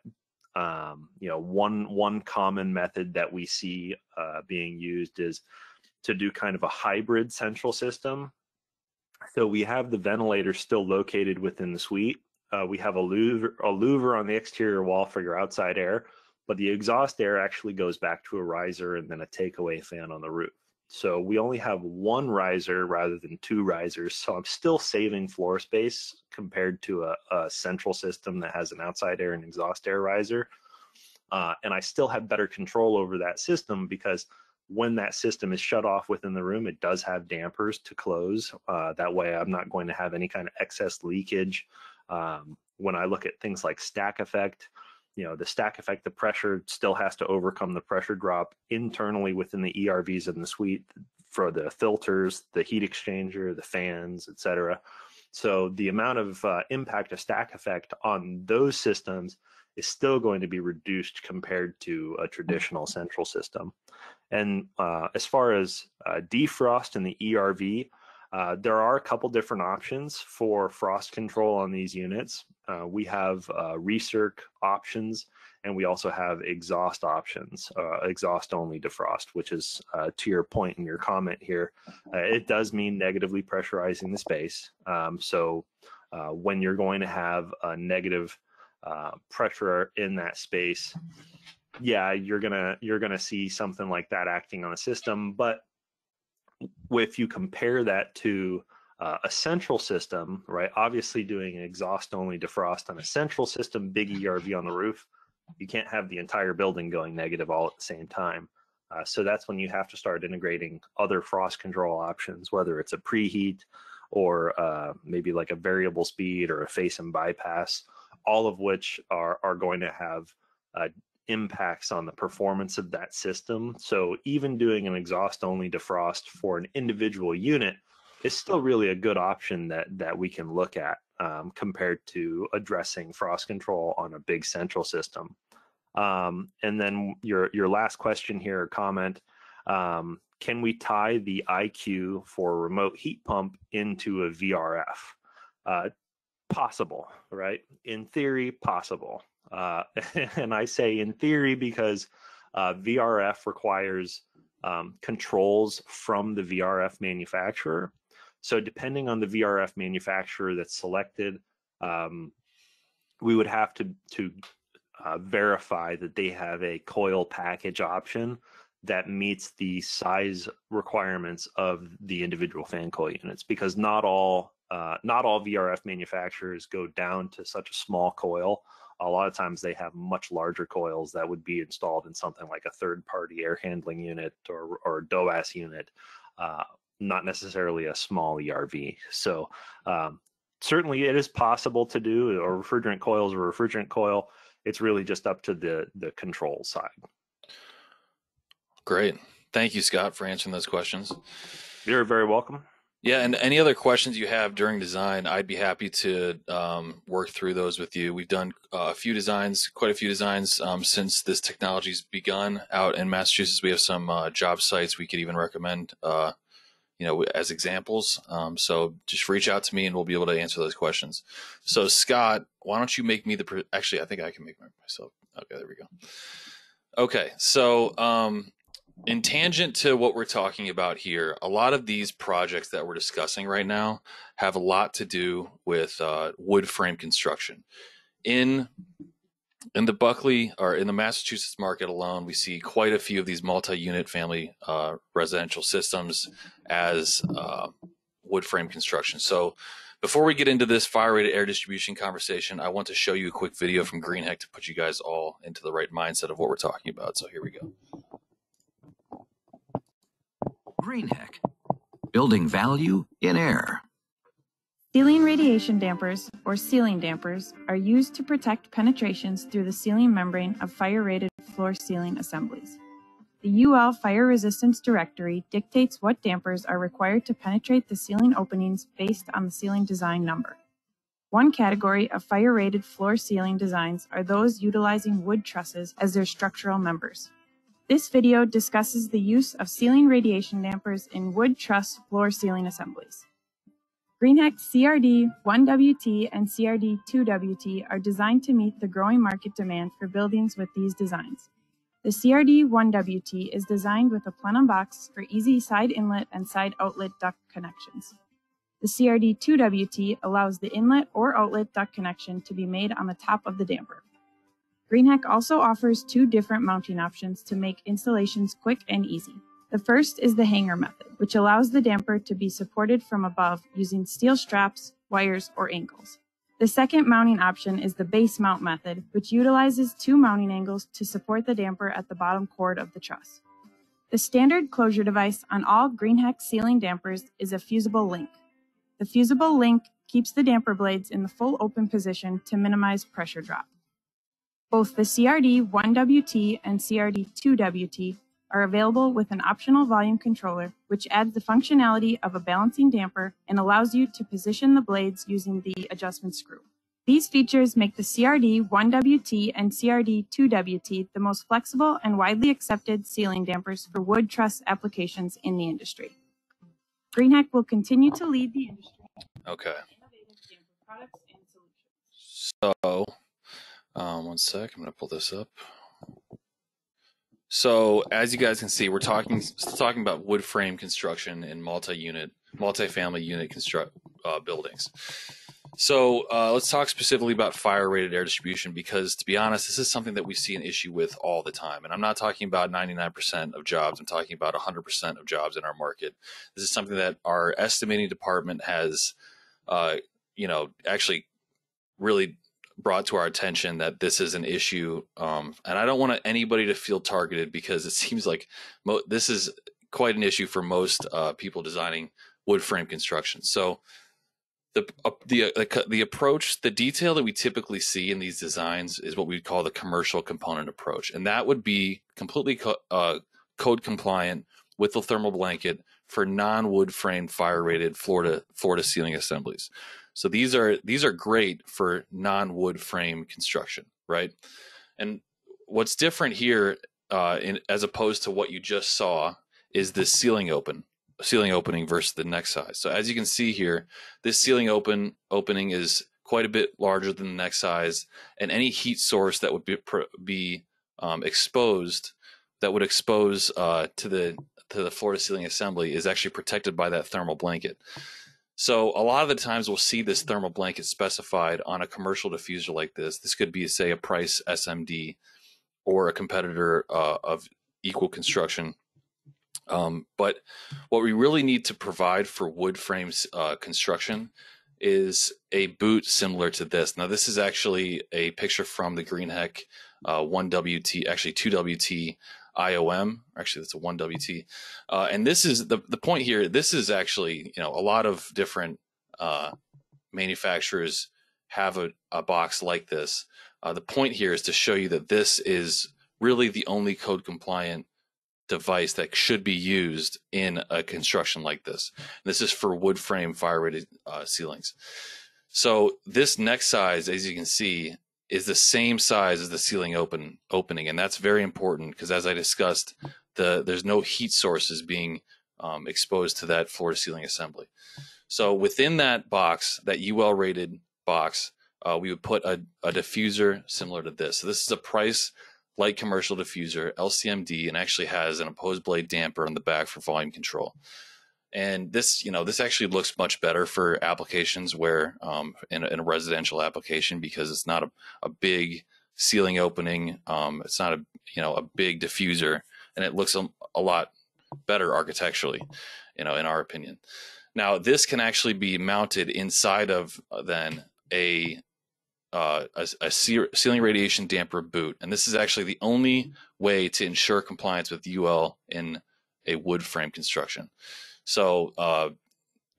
Speaker 3: Um, you know, one one common method that we see uh, being used is to do kind of a hybrid central system. So we have the ventilator still located within the suite. Uh, we have a louver, a louver on the exterior wall for your outside air but the exhaust air actually goes back to a riser and then a takeaway fan on the roof. So we only have one riser rather than two risers. So I'm still saving floor space compared to a, a central system that has an outside air and exhaust air riser. Uh, and I still have better control over that system because when that system is shut off within the room, it does have dampers to close. Uh, that way, I'm not going to have any kind of excess leakage. Um, when I look at things like stack effect, you know the stack effect the pressure still has to overcome the pressure drop internally within the ervs in the suite for the filters the heat exchanger the fans etc so the amount of uh, impact of stack effect on those systems is still going to be reduced compared to a traditional central system. And uh, as far as uh, defrost in the erv uh, there are a couple different options for frost control on these units. Uh, we have uh, recirc options, and we also have exhaust options, uh, exhaust only defrost, which is uh, to your point in your comment here. It does mean negatively pressurizing the space. Um, so when you're going to have a negative pressure in that space, yeah, you're gonna you're gonna see something like that acting on the system, but if you compare that to uh, a central system, right? Obviously, doing an exhaust only defrost on a central system, big ERV on the roof, you can't have the entire building going negative all at the same time. Uh, so that's when you have to start integrating other frost control options, whether it's a preheat or uh, maybe like a variable speed or a face and bypass, all of which are, are going to have uh, impacts on the performance of that system. So even doing an exhaust only defrost for an individual unit is still really a good option that that we can look at um, compared to addressing frost control on a big central system. Um, and then your your last question here or comment, um, can we tie the IQ for remote heat pump into a VRF? Uh, possible, right? In theory, possible. Uh, and I say in theory because uh, VRF requires um, controls from the VRF manufacturer. So depending on the VRF manufacturer that's selected, um, we would have to to uh, verify that they have a coil package option that meets the size requirements of the individual fan coil units because not all uh, not all VRF manufacturers go down to such a small coil a lot of times they have much larger coils that would be installed in something like a third party air handling unit or, or a DOAS unit, uh, not necessarily a small ERV. So um, certainly it is possible to do. A refrigerant coil is a refrigerant coil. It's really just up to the the control side.
Speaker 2: Great. Thank you, Scott, for answering those questions.
Speaker 3: You're very welcome.
Speaker 2: Yeah, and any other questions you have during design, I'd be happy to um, work through those with you. We've done uh, a few designs, quite a few designs um, since this technology's begun out in Massachusetts. We have some uh, job sites we could even recommend, uh, you know, as examples. Um, so just reach out to me and we'll be able to answer those questions. So Scott, why don't you make me the? Actually, I think I can make myself. Okay, there we go. Okay, so um, in tangent to what we're talking about here, a lot of these projects that we're discussing right now have a lot to do with uh, wood frame construction. In in the Buckley or in the Massachusetts market alone, we see quite a few of these multi-unit family uh, residential systems as uh, wood frame construction. So before we get into this fire rated air distribution conversation, I want to show you a quick video from Greenheck to put you guys all into the right mindset of what we're talking about. So here we go.
Speaker 4: Greenheck, building value in air.
Speaker 5: Ceiling radiation dampers, or ceiling dampers, are used to protect penetrations through the ceiling membrane of fire-rated floor ceiling assemblies. The UL Fire Resistance Directory dictates what dampers are required to penetrate the ceiling openings based on the ceiling design number. One category of fire-rated floor ceiling designs are those utilizing wood trusses as their structural members. This video discusses the use of ceiling radiation dampers in wood truss floor ceiling assemblies. Greenheck CRD 1WT and CRD 2WT are designed to meet the growing market demand for buildings with these designs. The CRD 1WT is designed with a plenum box for easy side inlet and side outlet duct connections. The CRD 2WT allows the inlet or outlet duct connection to be made on the top of the damper. Greenheck also offers two different mounting options to make installations quick and easy. The first is the hanger method, which allows the damper to be supported from above using steel straps, wires, or angles. The second mounting option is the base mount method, which utilizes two mounting angles to support the damper at the bottom chord of the truss. The standard closure device on all Greenheck ceiling dampers is a fusible link. The fusible link keeps the damper blades in the full open position to minimize pressure drop. Both the CRD 1WT and CRD 2WT are available with an optional volume controller, which adds the functionality of a balancing damper and allows you to position the blades using the adjustment screw. These features make the CRD 1WT and CRD 2WT the most flexible and widely accepted ceiling dampers for wood truss applications in the industry. Greenheck will continue to lead the industry.
Speaker 2: Okay.
Speaker 5: Innovative damper products and solutions.
Speaker 2: So, um, one sec. I'm to pull this up. So, as you guys can see, we're talking talking about wood frame construction in multi-unit, multi-family unit construct uh, buildings. So, uh, let's talk specifically about fire-rated air distribution because, to be honest, this is something that we see an issue with all the time. And I'm not talking about 99% of jobs. I'm talking about 100% of jobs in our market. This is something that our estimating department has, uh, you know, actually really brought to our attention that this is an issue, um, and I don't want anybody to feel targeted because it seems like mo- this is quite an issue for most uh, people designing wood frame construction. So the uh, the, uh, the approach, the detail that we typically see in these designs is what we call the commercial component approach, and that would be completely co- uh, code compliant with the thermal blanket for non-wood frame fire rated Florida to ceiling assemblies. So these are these are great for non-wood frame construction, right? And what's different here, uh, in, as opposed to what you just saw, is the ceiling open, ceiling opening versus the next size. So as you can see here, this ceiling open opening is quite a bit larger than the next size, and any heat source that would be be um, exposed, that would expose uh, to the to the floor to ceiling assembly, is actually protected by that thermal blanket. So a lot of the times we'll see this thermal blanket specified on a commercial diffuser like this. This could be, say, a Price SMD or a competitor uh, of equal construction. Um, but what we really need to provide for wood frames uh, construction is a boot similar to this. Now, this is actually a picture from the Greenheck uh, 1WT, actually 2WT IOM. Actually, that's a one WT. Uh, and this is the the point here. This is actually you know a lot of different uh, manufacturers have a, a box like this. Uh, the point here is to show you that this is really the only code compliant device that should be used in a construction like this. This is for wood frame fire rated uh, ceilings. So this next size, as you can see, is the same size as the ceiling open opening, and that's very important because, as I discussed, the there's no heat sources being um, exposed to that floor to ceiling assembly. So within that box, that UL rated box, uh, we would put a, a diffuser similar to this. So this is a price light commercial diffuser, LCMD, and actually has an opposed blade damper on the back for volume control. And this, you know, this actually looks much better for applications where, um, in, a, in, a, residential application, because it's not a, a big ceiling opening. Um, it's not a, you know, a big diffuser, and it looks a, a lot better architecturally, you know, in our opinion. Now, this can actually be mounted inside of uh, then a uh, a, a, ceiling radiation damper boot, and this is actually the only way to ensure compliance with UL in a wood frame construction. So uh,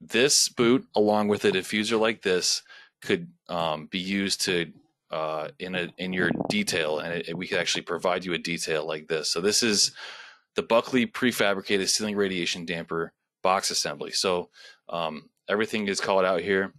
Speaker 2: this boot, along with a diffuser like this, could um, be used to uh, in a in your detail, and it, we could actually provide you a detail like this. So this is the Buckley prefabricated ceiling radiation damper box assembly. So um, everything is called out here.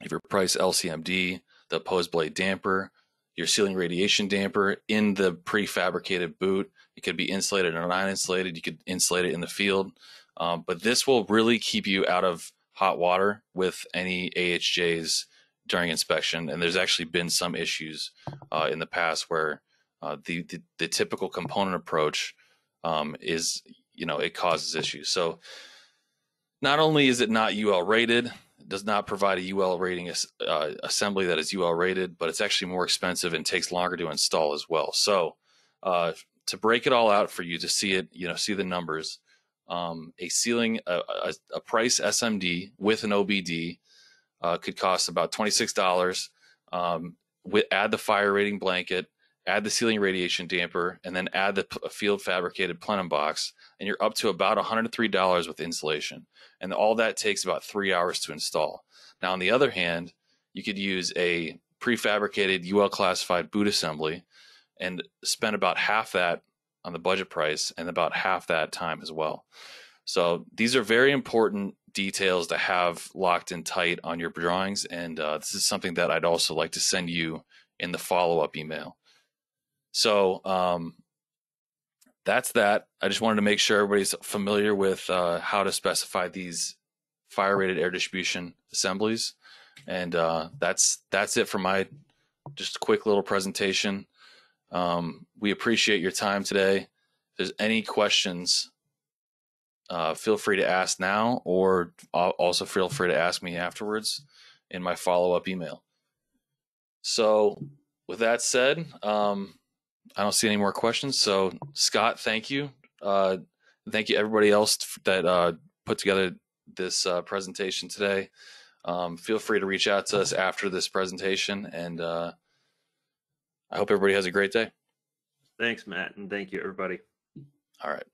Speaker 2: If your price LCMD, the opposed blade damper, your ceiling radiation damper in the prefabricated boot. It could be insulated or non insulated. You could insulate it in the field. Um, but this will really keep you out of hot water with any AHJs during inspection. And there's actually been some issues uh, in the past where uh, the, the, the typical component approach um, is you know it causes issues. So not only is it not UL rated, does not provide a UL rating uh, assembly that is UL rated, but it's actually more expensive and takes longer to install as well. So uh, to break it all out for you to see it, you know, see the numbers, um, a ceiling, a, a, a, price SMD with an OBD uh, could cost about twenty six dollars. Um, with add the fire rating blanket, add the ceiling radiation damper, and then add the field fabricated plenum box, and you're up to about $103 with insulation. And all that takes about three hours to install. Now, on the other hand, you could use a prefabricated UL classified boot assembly and spend about half that on the budget price and about half that time as well. So these are very important details to have locked in tight on your drawings. And uh, this is something that I'd also like to send you in the follow up email. So um, that's that. I just wanted to make sure everybody's familiar with uh, how to specify these fire rated air distribution assemblies. And uh, that's that's it for my just quick little presentation. Um, we appreciate your time today. If there's any questions, uh, feel free to ask now, or also feel free to ask me afterwards in my follow up email. So, with that said, um, I don't see any more questions. So, Scott, thank you. Uh, thank you, everybody else that uh, put together this uh, presentation today. Um, feel free to reach out to us after this presentation, and uh, I hope everybody has a great day.
Speaker 3: Thanks, Matt, and thank you, everybody.
Speaker 2: All right.